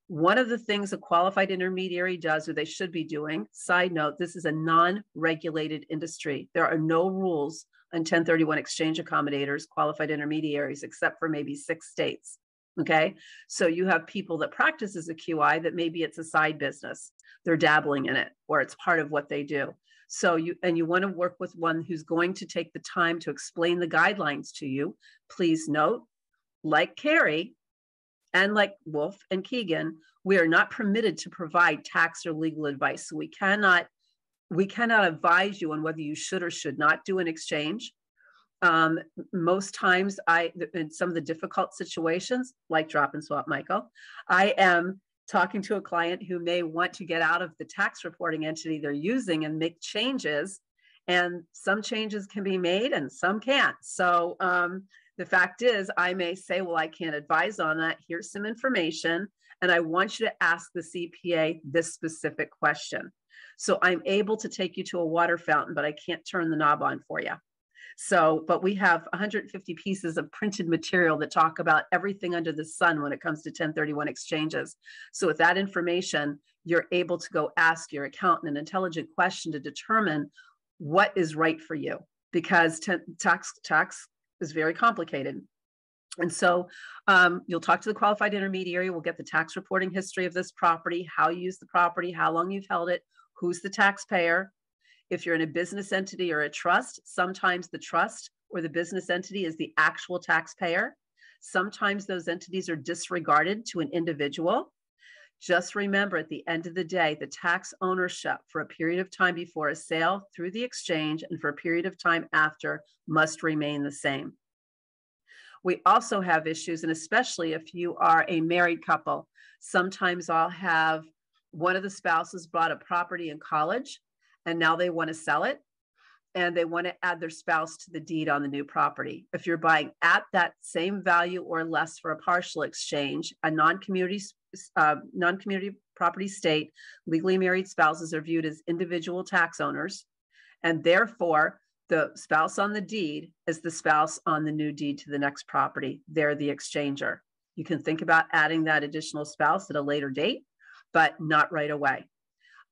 One of the things a qualified intermediary does, or they should be doing, side note, this is a non regulated industry. There are no rules and 1031 exchange accommodators, qualified intermediaries, except for maybe six states. Okay. So you have people that practice as a QI that maybe it's a side business. They're dabbling in it or it's part of what they do. So you and you want to work with one who's going to take the time to explain the guidelines to you. Please note, like Carey and like Wolf and Keegan, we are not permitted to provide tax or legal advice. So we cannot we cannot advise you on whether you should or should not do an exchange. Um, most times, I in some of the difficult situations, like drop and swap, Michael, I am talking to a client who may want to get out of the tax reporting entity they're using and make changes And some changes can be made and some can't. So um, the fact is, I may say, well, I can't advise on that. Here's some information. And I want you to ask the CPA this specific question. So I'm able to take you to a water fountain, but I can't turn the knob on for you. So, but we have 150 pieces of printed material that talk about everything under the sun when it comes to 1031 exchanges. So, with that information, you're able to go ask your accountant an intelligent question to determine what is right for you because tax tax is very complicated. And so um, you'll talk to the qualified intermediary. We'll get the tax reporting history of this property, how you use the property, how long you've held it, who's the taxpayer. If you're in a business entity or a trust, sometimes the trust or the business entity is the actual taxpayer. Sometimes those entities are disregarded to an individual. Just remember at the end of the day, the tax ownership for a period of time before a sale through the exchange and for a period of time after must remain the same. We also have issues, and especially if you are a married couple, sometimes I'll have one of the spouses bought a property in college and now they want to sell it and they want to add their spouse to the deed on the new property. If you're buying at that same value or less for a partial exchange, a non-community uh, non-community property state, legally married spouses are viewed as individual tax owners, and therefore the spouse on the deed is the spouse on the new deed to the next property. They're the exchanger. You can think about adding that additional spouse at a later date, but not right away.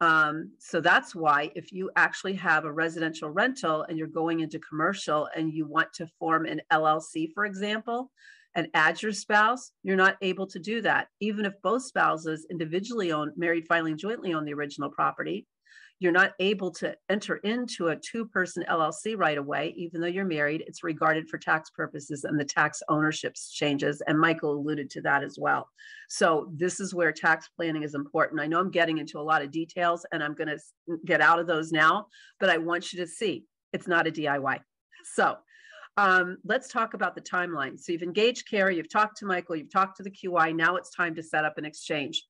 Um, so that's why if you actually have a residential rental and you're going into commercial and you want to form an LLC, for example, and add your spouse, you're not able to do that. Even if both spouses individually own, married filing jointly on the original property, you're not able to enter into a two person LLC right away, even though you're married. It's regarded for tax purposes and the tax ownership changes. And Michael alluded to that as well. So, this is where tax planning is important. I know I'm getting into a lot of details and I'm going to get out of those now, but I want you to see it's not a DIY. So, um, let's talk about the timeline. So you've engaged Carey, you've talked to Michael, you've talked to the QI. Now it's time to set up an exchange.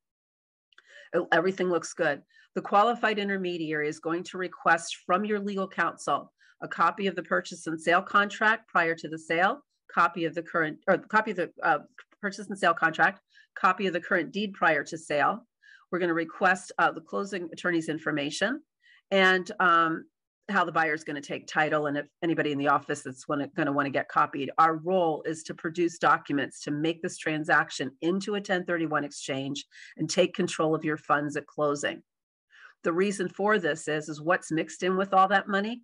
Everything looks good. The qualified intermediary is going to request from your legal counsel a copy of the purchase and sale contract prior to the sale, copy of the current or copy of the uh, purchase and sale contract, copy of the current deed prior to sale. We're going to request uh, the closing attorney's information and um, how the buyer is going to take title and if anybody in the office that's going to want to get copied. Our role is to produce documents to make this transaction into a 1031 exchange and take control of your funds at closing. The reason for this is, is what's mixed in with all that money?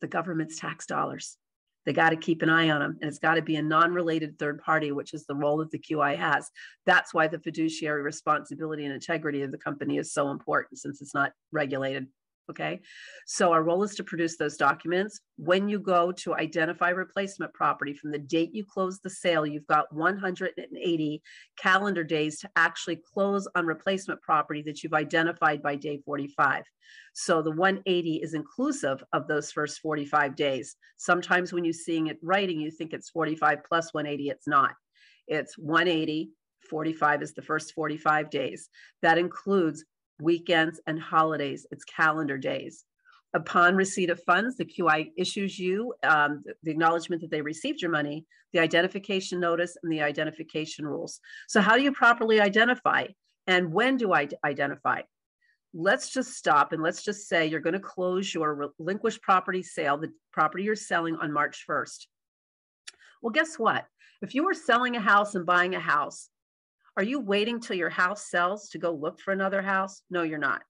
The government's tax dollars. They got to keep an eye on them, and it's got to be a non-related third party, which is the role that the QI has. That's why the fiduciary responsibility and integrity of the company is so important, since it's not regulated Okay, so our role is to produce those documents. When you go to identify replacement property from the date you close the sale, you've got 180 calendar days to actually close on replacement property that you've identified by day 45. So the 180 is inclusive of those first 45 days. Sometimes when you're seeing it writing, you think it's 45 plus 180. It's not. It's 180 45 is the first 45 days. That includes weekends, and holidays. It's calendar days. Upon receipt of funds, the QI issues you um, the acknowledgement that they received your money, the identification notice, and the identification rules. So, how do you properly identify? And when do I identify? Let's just stop and let's just say you're going to close your relinquished property sale, the property you're selling on March 1st. Well, guess what? If you were selling a house and buying a house, are you waiting till your house sells to go look for another house? No, you're not.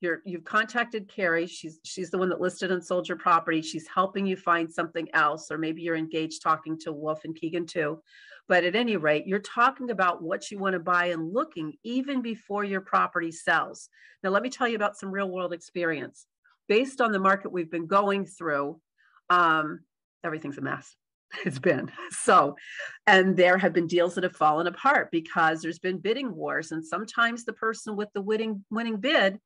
You're, you've contacted Carey. She's she's the one that listed and sold your property. She's helping you find something else, or maybe you're engaged talking to Wolf and Keegan too. But at any rate, you're talking about what you want to buy and looking even before your property sells. Now, let me tell you about some real world experience. Based on the market we've been going through, um, everything's a mess. It's been. So and there have been deals that have fallen apart because there's been bidding wars and sometimes the person with the winning winning bid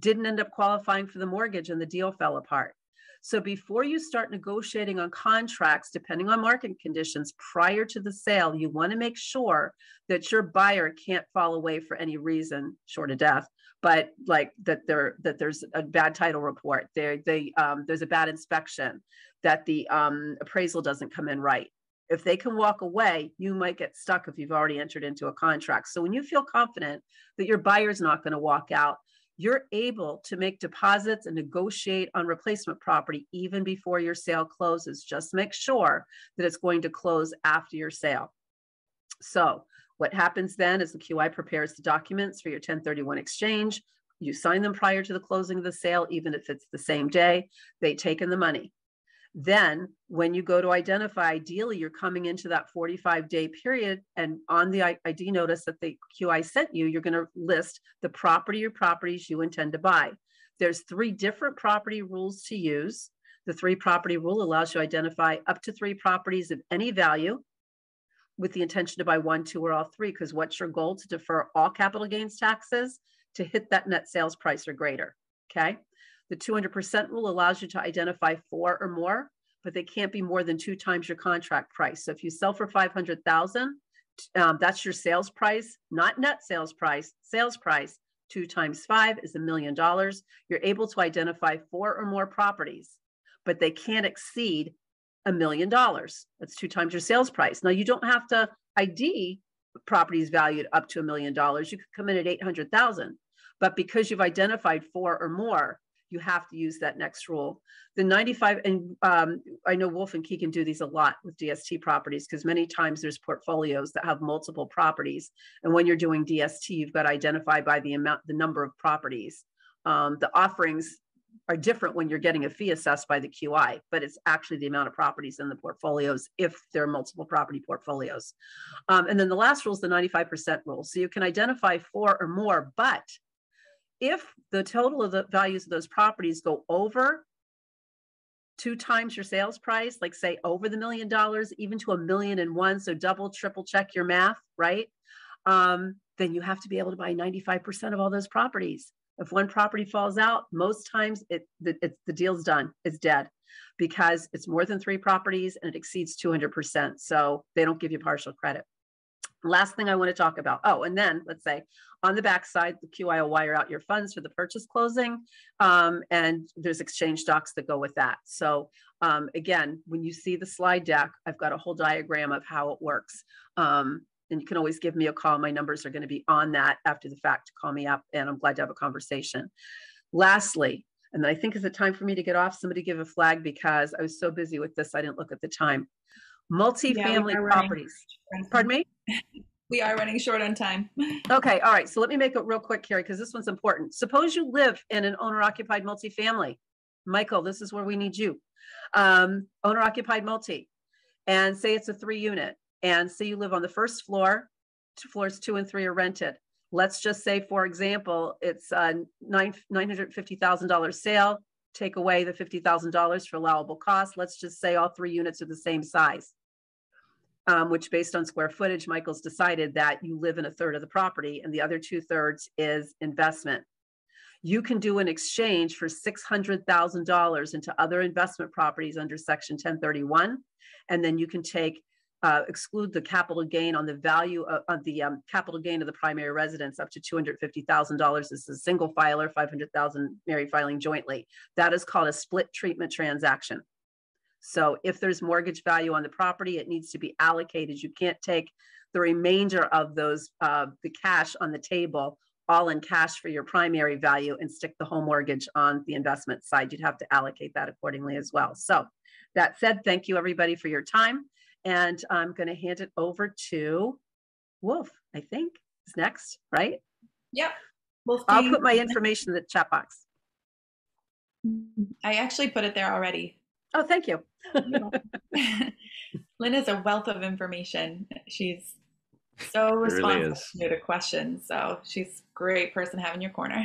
didn't end up qualifying for the mortgage and the deal fell apart. So before you start negotiating on contracts depending on market conditions prior to the sale you want to make sure that your buyer can't fall away for any reason short of death but like that there that there's a bad title report. There they um, there's a bad inspection that the um, appraisal doesn't come in right. If they can walk away you might get stuck if you've already entered into a contract. So when you feel confident that your buyer's not going to walk out you're able to make deposits and negotiate on replacement property even before your sale closes. Just make sure that it's going to close after your sale. So what happens then is the QI prepares the documents for your 1031 exchange. You sign them prior to the closing of the sale, even if it's the same day. They take in the money. Then, when you go to identify, ideally, you're coming into that 45 day period, and on the ID notice that the QI sent you, you're going to list the property or properties you intend to buy. There's three different property rules to use. The three property rule allows you to identify up to three properties of any value with the intention to buy one, two, or all three, because what's your goal? To defer all capital gains taxes to hit that net sales price or greater, okay? The 200% rule allows you to identify four or more, but they can't be more than two times your contract price. So if you sell for 500,000, um, that's your sales price, not net sales price, sales price. Two times five is a million dollars. You're able to identify four or more properties, but they can't exceed a million dollars. That's two times your sales price. Now you don't have to ID properties valued up to a million dollars. You could come in at 800,000, but because you've identified four or more, you have to use that next rule. The 95, and um, I know Wolf and Keegan do these a lot with DST properties because many times there's portfolios that have multiple properties. And when you're doing DST, you've got to identify by the amount, the number of properties. Um, the offerings are different when you're getting a fee assessed by the QI, but it's actually the amount of properties in the portfolios if there are multiple property portfolios. Um, and then the last rule is the 95% rule. So you can identify four or more, but if the total of the values of those properties go over two times your sales price, like say over the million dollars, even to a million and one, so double, triple check your math, right? Um, then you have to be able to buy 95% of all those properties. If one property falls out, most times it, the, the deal's done, it's dead because it's more than three properties and it exceeds 200%. So they don't give you partial credit. Last thing I want to talk about. Oh, and then let's say on the backside, the QI will wire out your funds for the purchase closing, um, and there's exchange docs that go with that. So um, again, when you see the slide deck, I've got a whole diagram of how it works. Um, and you can always give me a call. My numbers are going to be on that after the fact. Call me up, and I'm glad to have a conversation. Lastly, and then I think it's a time for me to get off. Somebody give a flag because I was so busy with this, I didn't look at the time. Multifamily yeah, properties. Pardon me? We are running short on time. okay, all right. So let me make it real quick, Carey, because this one's important. Suppose you live in an owner occupied multifamily. Michael, this is where we need you. Um, owner occupied multi, and say it's a three unit and say you live on the first floor, two floors two and three are rented. Let's just say, for example, it's a nine nine hundred fifty thousand dollars sale. Take away the fifty thousand dollars for allowable costs. Let's just say all three units are the same size. Um, which, based on square footage, Michael's decided that you live in a third of the property, and the other two thirds is investment. You can do an exchange for $600,000 into other investment properties under Section 1031, and then you can take uh, exclude the capital gain on the value of, of the um, capital gain of the primary residence up to $250,000 This is a single filer, 500,000 married filing jointly. That is called a split treatment transaction. So if there's mortgage value on the property, it needs to be allocated. You can't take the remainder of those, uh, the cash on the table, all in cash for your primary value and stick the home mortgage on the investment side. You'd have to allocate that accordingly as well. So that said, thank you everybody for your time. And I'm going to hand it over to Wolf, I think is next, right? Yep. Wolf, I'll put my information in the chat box. I actually put it there already. Oh, thank you. Lynn is a wealth of information. She's so responsive really to questions. So she's a great person having your corner.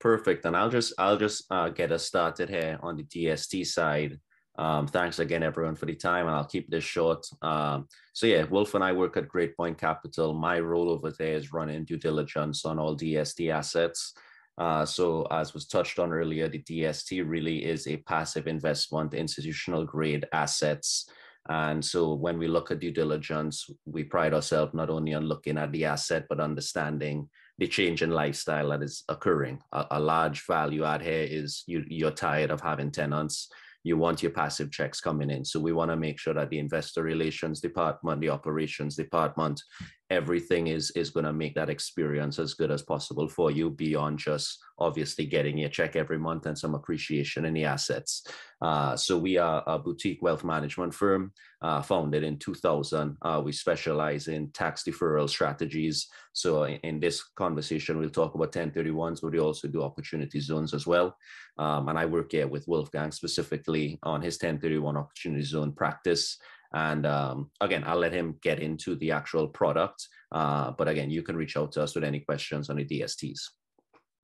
Perfect. And I'll just I'll just uh, get us started here on the DST side. Um, thanks again, everyone, for the time, and I'll keep this short. Um, so yeah, Wolf and I work at Great Point Capital. My role over there is running due diligence on all DST assets. Uh, so as was touched on earlier, the DST really is a passive investment, institutional grade assets. And so when we look at due diligence, we pride ourselves not only on looking at the asset, but understanding the change in lifestyle that is occurring. A, a large value add here is you, you're tired of having tenants you want your passive checks coming in. So we want to make sure that the investor relations department, the operations department, everything is is going to make that experience as good as possible for you beyond just obviously getting your check every month and some appreciation in the assets. Uh, so we are a boutique wealth management firm uh, founded in 2000. Uh, we specialize in tax deferral strategies. So in, in, this conversation, we'll talk about 1031s, but we also do opportunity zones as well. Um, and I work here with Wolfgang specifically on his 1031 opportunity zone practice. And um, again, I'll let him get into the actual product. Uh, but again, you can reach out to us with any questions on the DSTs.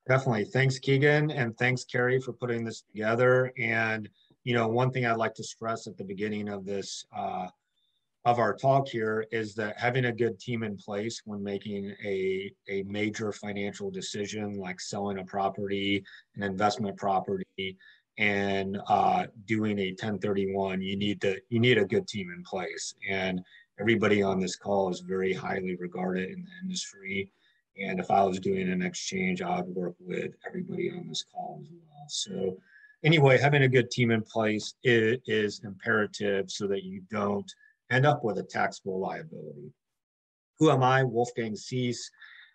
Definitely. Thanks, Keegan. And thanks, Carey, for putting this together. And, you know, one thing I'd like to stress at the beginning of this, uh, of our talk here is that having a good team in place when making a, a major financial decision like selling a property, an investment property, and uh, doing a 1031, you need to you need a good team in place. And everybody on this call is very highly regarded in the industry. And if I was doing an exchange, I would work with everybody on this call as well. So anyway, having a good team in place is, is imperative so that you don't end up with a taxable liability. Who am I? Wolfgang Cease.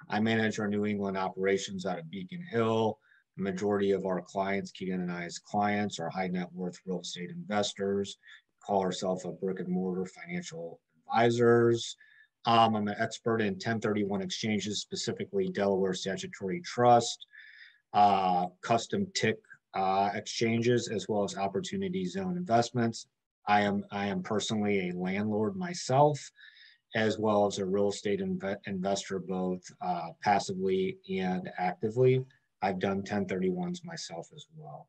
I manage our New England operations out of Beacon Hill. Majority of our clients, Keegan and I's clients, are high net worth real estate investors. Call ourselves a brick and mortar financial advisors. Um, I'm an expert in 1031 exchanges, specifically Delaware Statutory Trust, uh, custom TIC uh, exchanges, as well as opportunity zone investments. I am I am personally a landlord myself, as well as a real estate inv investor, both uh, passively and actively. I've done 1031s myself as well.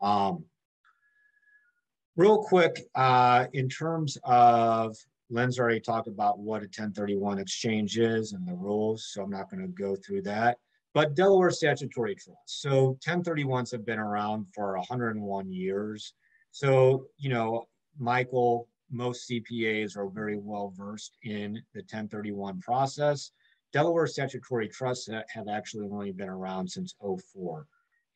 Um, real quick, uh, in terms of, Lynn's already talked about what a 1031 exchange is and the rules, so I'm not going to go through that. But Delaware statutory trust. So 1031s have been around for 101 years. So, you know, Michael, most CPAs are very well versed in the 1031 process. Delaware statutory trusts have actually only been around since 04.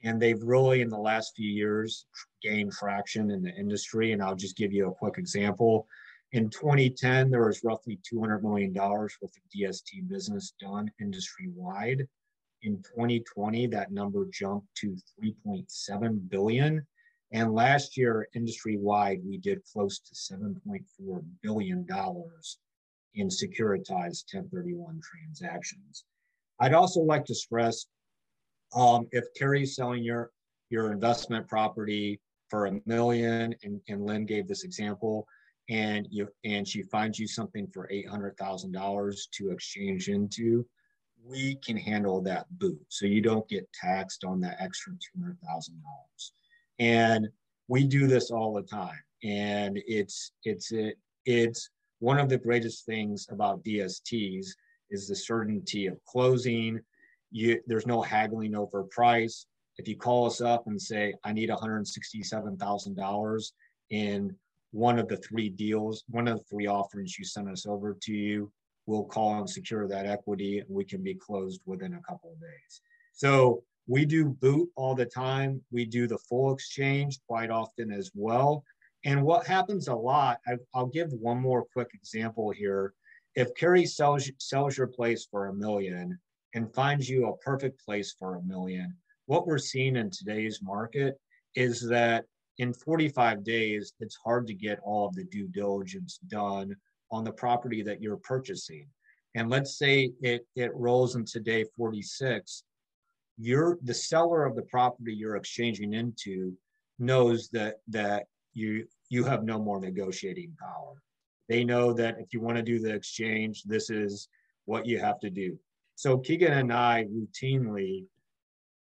And they've really, in the last few years, gained traction in the industry. And I'll just give you a quick example. In 2010, there was roughly $200 million worth of DST business done industry wide. In 2020, that number jumped to 3.7 billion. And last year, industry wide, we did close to $7.4 billion in securitized 1031 transactions. I'd also like to stress um, if Carey's selling your, your investment property for a million, and, and Lynn gave this example, and you and she finds you something for $800,000 to exchange into, we can handle that boot. So you don't get taxed on that extra $200,000. And we do this all the time. And it's, it's, it, it's one of the greatest things about DSTs is the certainty of closing. You, there's no haggling over price. If you call us up and say, I need $167,000 in one of the three deals, one of the three offerings you sent us over to you, we'll call and secure that equity and we can be closed within a couple of days. So we do boot all the time. We do the full exchange quite often as well. And what happens a lot, I, will give one more quick example here. If Carey sells, sells your place for a million and finds you a perfect place for a million, what we're seeing in today's market is that in 45 days, it's hard to get all of the due diligence done on the property that you're purchasing. And let's say it, it rolls into day 46, you're the seller of the property you're exchanging into knows that that you you have no more negotiating power. They know that if you want to do the exchange, this is what you have to do. So Keegan and I routinely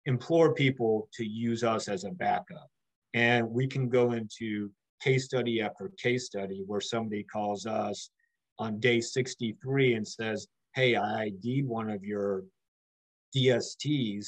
implore people to use us as a backup. And we can go into case study after case study where somebody calls us on day 63 and says, Hey, I ID'd one of your DSTs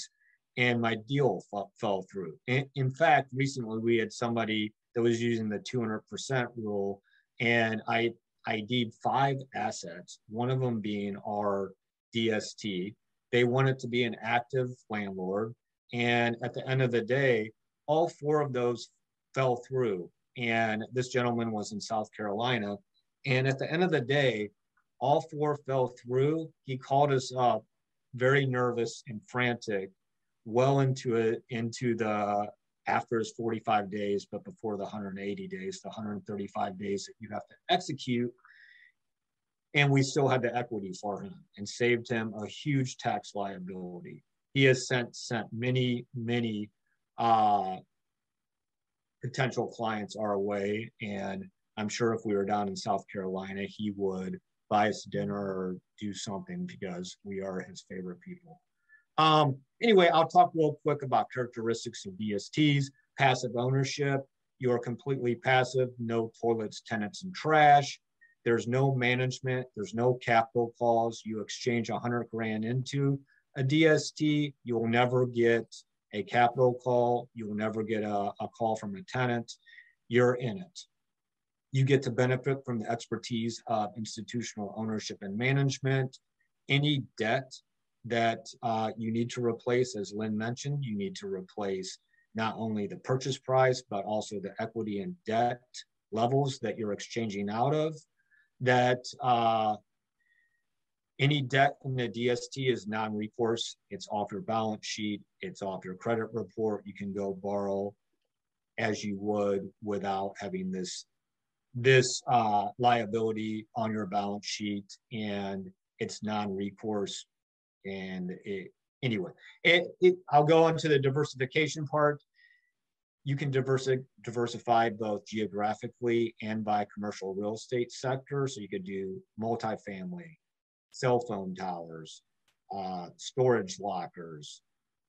and my deal f- fell through. In fact, recently we had somebody that was using the 200% rule and I ID'd five assets, one of them being our DST. They wanted to be an active landlord. And at the end of the day, all four of those fell through. And this gentleman was in South Carolina. And at the end of the day, all four fell through. He called us up very nervous and frantic well into it into the after his 45 days but before the 180 days the 135 days that you have to execute. And we still had the equity for him and saved him a huge tax liability. He has sent sent many many uh, potential clients our way. And i'm sure if we were down in south carolina he would buy us dinner or do something because we are his favorite people um, anyway, I'll talk real quick about characteristics of DSTs. Passive ownership, you are completely passive, no toilets, tenants, and trash. There's no management, there's no capital calls. You exchange 100 grand into a DST, you will never get a capital call. You will never get a, a call from a tenant. You're in it. You get to benefit from the expertise of institutional ownership and management. Any debt that uh, you need to replace, as Lynn mentioned, you need to replace not only the purchase price, but also the equity and debt levels that you're exchanging out of. That uh, any debt in the DST is non-recourse. It's off your balance sheet. It's off your credit report. You can go borrow as you would without having this this uh, liability on your balance sheet, and it's non-recourse and it, anyway, it, it, I'll go on to the diversification part. You can diversi- diversify both geographically and by commercial real estate sector. So you could do multifamily, cell phone towers, uh, storage lockers,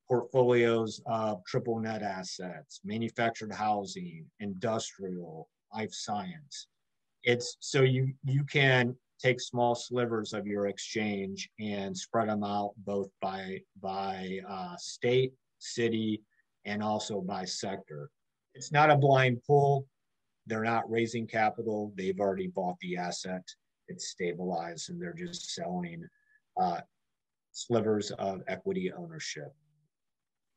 portfolios of triple net assets, manufactured housing, industrial, life science. It's so you you can take small slivers of your exchange and spread them out both by by uh, state, city, and also by sector. It's not a blind pool. They're not raising capital. They've already bought the asset. It's stabilized, and they're just selling uh, slivers of equity ownership.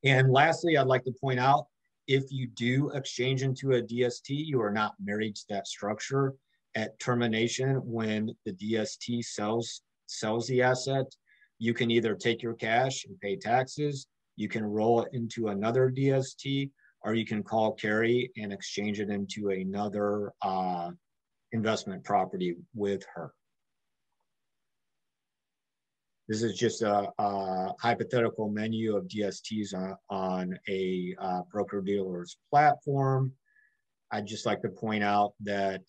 And lastly, I'd like to point out if you do exchange into a DST, you are not married to that structure at termination when the DST sells sells the asset, you can either take your cash and pay taxes, you can roll it into another DST, or you can call Carey and exchange it into another uh, investment property with her. This is just a, a hypothetical menu of DSTs on, on a uh, broker dealer's platform. I'd just like to point out that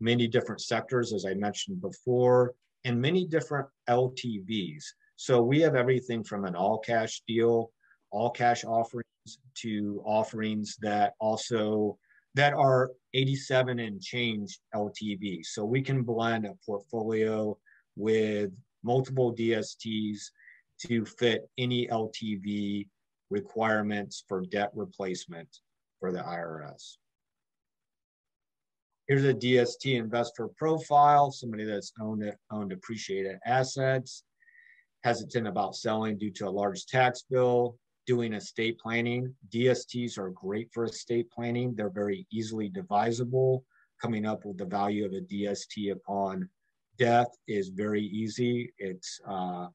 many different sectors, as I mentioned before, and many different LTVs. So we have everything from an all cash deal, all cash offerings to offerings that also that are 87 and change LTV. So we can blend a portfolio with multiple DSTs to fit any LTV requirements for debt replacement for the IRS. Here's a DST investor profile, somebody that's owned, owned appreciated assets, hesitant about selling due to a large tax bill, doing estate planning. DSTs are great for estate planning. They're very easily divisible. Coming up with the value of a DST upon death is very easy. It's uh,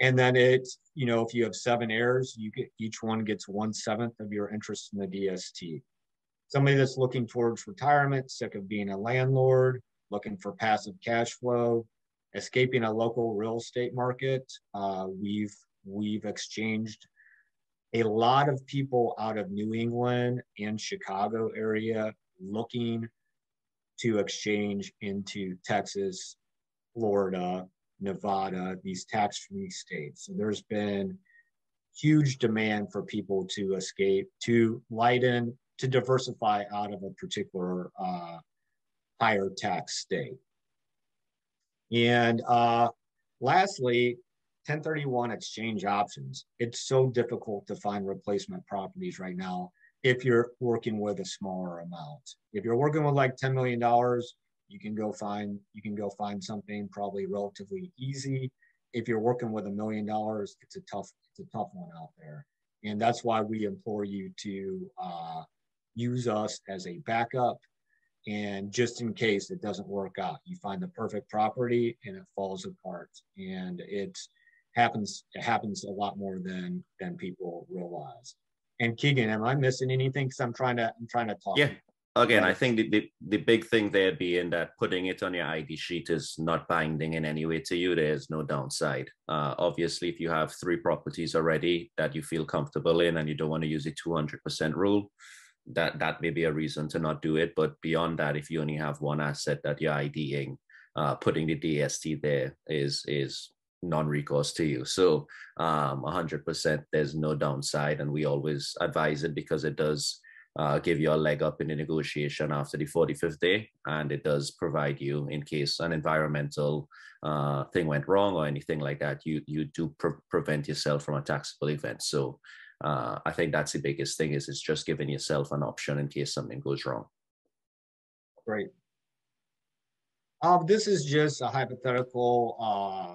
and then it's you know if you have seven heirs, you get each one gets one seventh of your interest in the DST somebody that's looking towards retirement, sick of being a landlord, looking for passive cash flow, escaping a local real estate market. Uh, we've we've exchanged a lot of people out of New England and Chicago area looking to exchange into Texas, Florida, Nevada, these tax-free states. So there's been huge demand for people to escape to lighten to diversify out of a particular uh, higher tax state. And uh, lastly, 1031 exchange options. It's so difficult to find replacement properties right now if you're working with a smaller amount. If you're working with like $10 million, you can go find you can go find something probably relatively easy. if you're working with a million dollars, it's a tough, it's a tough one out there. And that's why we implore you to uh, use us as a backup. And just in case it doesn't work out, you find the perfect property and it falls apart. And it happens, it happens a lot more than than people realize. And Keegan, am I missing anything? Because I'm trying to I'm trying to talk. Yeah, again, I think the, the, the big thing there being that putting it on your ID sheet is not binding in any way to you. There's no downside. Uh, obviously, if you have three properties already that you feel comfortable in and you don't want to use the 200% rule, that that may be a reason to not do it. But beyond that, if you only have one asset that you're IDing, uh, putting the DST there is is non-recourse to you. So um, 100%, there's no downside, and we always advise it because it does uh, give you a leg up in the negotiation after the 45th day. And it does provide you, in case an environmental uh, thing went wrong or anything like that, you, you do pre- prevent yourself from a taxable event. So uh, I think that's the biggest thing is it's just giving yourself an option in case something goes wrong. Great. Um, this is just a hypothetical uh,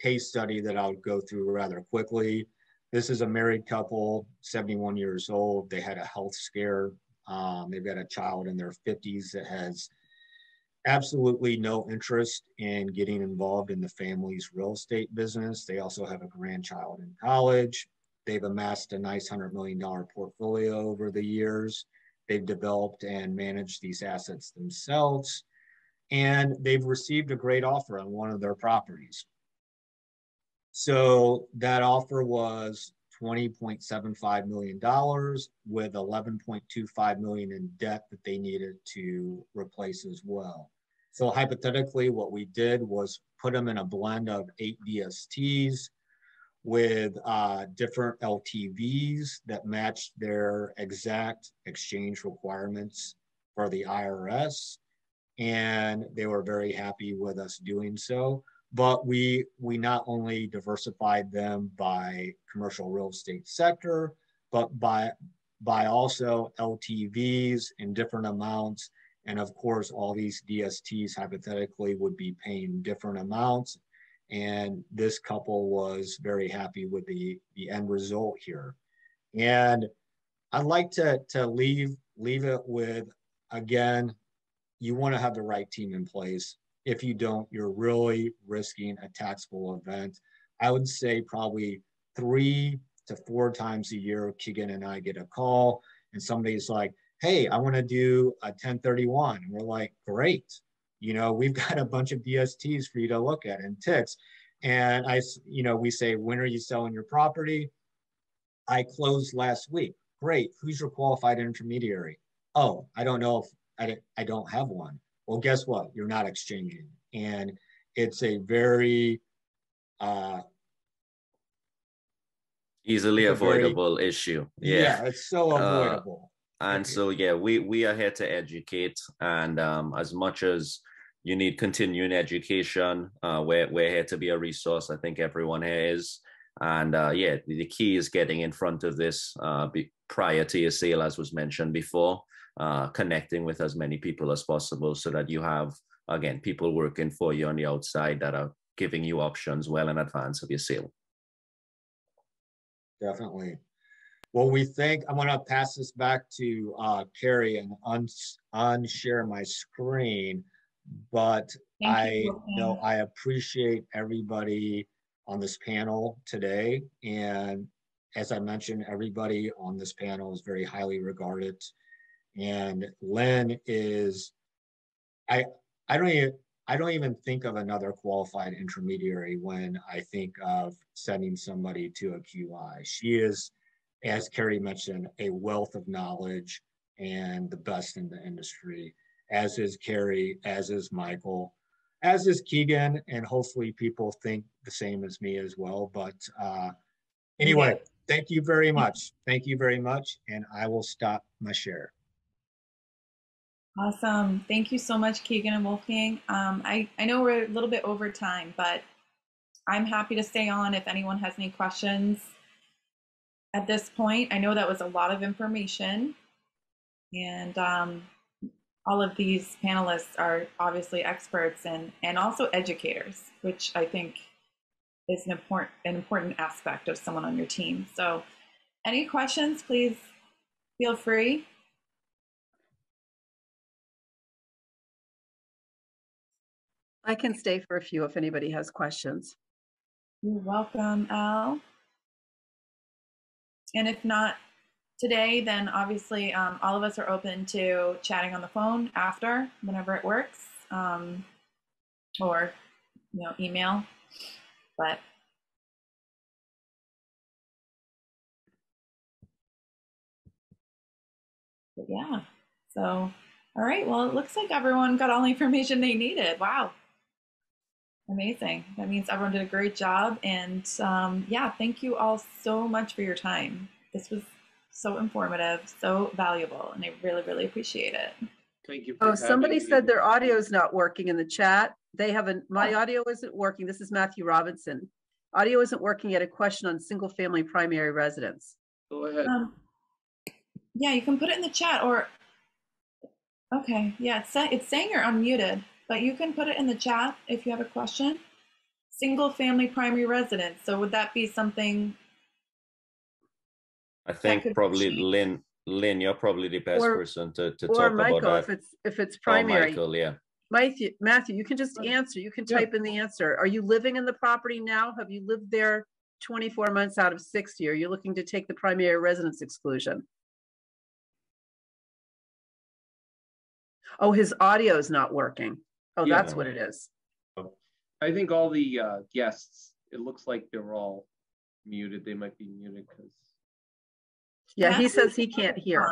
case study that I'll go through rather quickly. This is a married couple, 71 years old. They had a health scare. Um, they've got a child in their 50s that has absolutely no interest in getting involved in the family's real estate business. They also have a grandchild in college. They've amassed a nice $100 million portfolio over the years. They've developed and managed these assets themselves. And they've received a great offer on one of their properties. So that offer was $20.75 million with 11.25 million in debt that they needed to replace as well. So hypothetically, what we did was put them in a blend of eight DSTs with uh, different LTVs that matched their exact exchange requirements for the IRS. And they were very happy with us doing so but we we not only diversified them by commercial real estate sector, but by by also LTVs in different amounts. And of course, all these DSTs hypothetically would be paying different amounts. And this couple was very happy with the, the end result here. And I'd like to, to leave, leave it with, again, you want to have the right team in place. If you don't, you're really risking a taxable event. I would say probably three to four times a year, Keegan and I get a call and somebody's like, hey, I want to do a 1031. And we're like, great. You know, we've got a bunch of DSTs for you to look at and TICs. And I, you know, we say, when are you selling your property? I closed last week. Great. Who's your qualified intermediary? Oh, I don't know if I, I don't have one. Well, guess what? You're not exchanging. And it's a very uh, easily avoidable very, issue. Yeah. yeah. it's so uh, avoidable. Uh, and so yeah, we we are here to educate, and um, as much as you need continuing education, uh, we're we're here to be a resource. I think everyone here is, and uh, yeah, the key is getting in front of this uh, be, prior to your sale, as was mentioned before uh, connecting with as many people as possible so that you have, again, people working for you on the outside that are giving you options well in advance of your sale. Definitely. Well, we think I'm going to pass this back to uh, Carey and un- unshare my screen, but Thank I you. know I appreciate everybody on this panel today. And as I mentioned, everybody on this panel is very highly regarded and Len is, I, I don't even, I don't even think of another qualified intermediary when I think of sending somebody to a QI. She is, as Carey mentioned, a wealth of knowledge and the best in the industry, as is Carey, as is Michael, as is Keegan, and hopefully people think the same as me as well. But uh, anyway, thank you very much. Thank you very much. And I will stop my share. Awesome. Thank you so much, Keegan and Wolfgang. Um, I, I know we're a little bit over time, but I'm happy to stay on if anyone has any questions at this point. I know that was a lot of information, and um, all of these panelists are obviously experts and, and also educators, which I think is an important an important aspect of someone on your team. So, any questions, please feel free. I can stay for a few if anybody has questions. You're welcome, Al. And if not today, then obviously um, all of us are open to chatting on the phone after, whenever it works, um, or you know, email. But but yeah, so all right. Well, it looks like everyone got all the information they needed. Wow. Amazing. That means everyone did a great job. And um, yeah, thank you all so much for your time. This was so informative, so valuable, and I really, really appreciate it. Thank you. for Oh, somebody me. said their audio is not working in the chat. They haven't, my audio isn't working. This is Matthew Robinson. Audio isn't working yet. A question on single-family primary residence. Go ahead. Um, yeah, you can put it in the chat or, okay, yeah, it's, it's saying you're unmuted, but you can put it in the chat if you have a question. Single family primary residence. So would that be something, I think probably change. Lynn, Lynn, you're probably the best Or- person to, to Or talk Michael, about if it's, if it's Or primary. Michael, yeah. Matthew, Matthew, you can just answer. You can Yeah. type in the answer. Are you living in the property now? Have you lived there 24 months out of 60? Are you looking to take the primary residence exclusion? Oh, his audio is not working. Oh, Yeah. that's what it is. I think all the uh, guests, it looks like they're all muted. They might be muted because Yeah, he Matthew says he can't hear.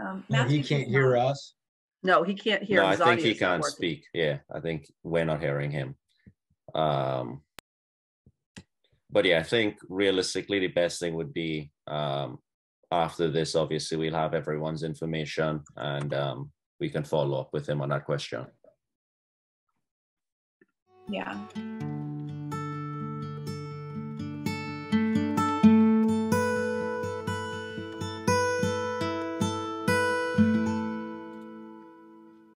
um, No, He can't hear us. No, he can't hear. No, I His think he audio's not can't working. speak. Yeah, I think we're not hearing him. Um, but yeah, I think realistically, the best thing would be um, after this. Obviously, we'll have everyone's information, and um, we can follow up with him on that question. Yeah.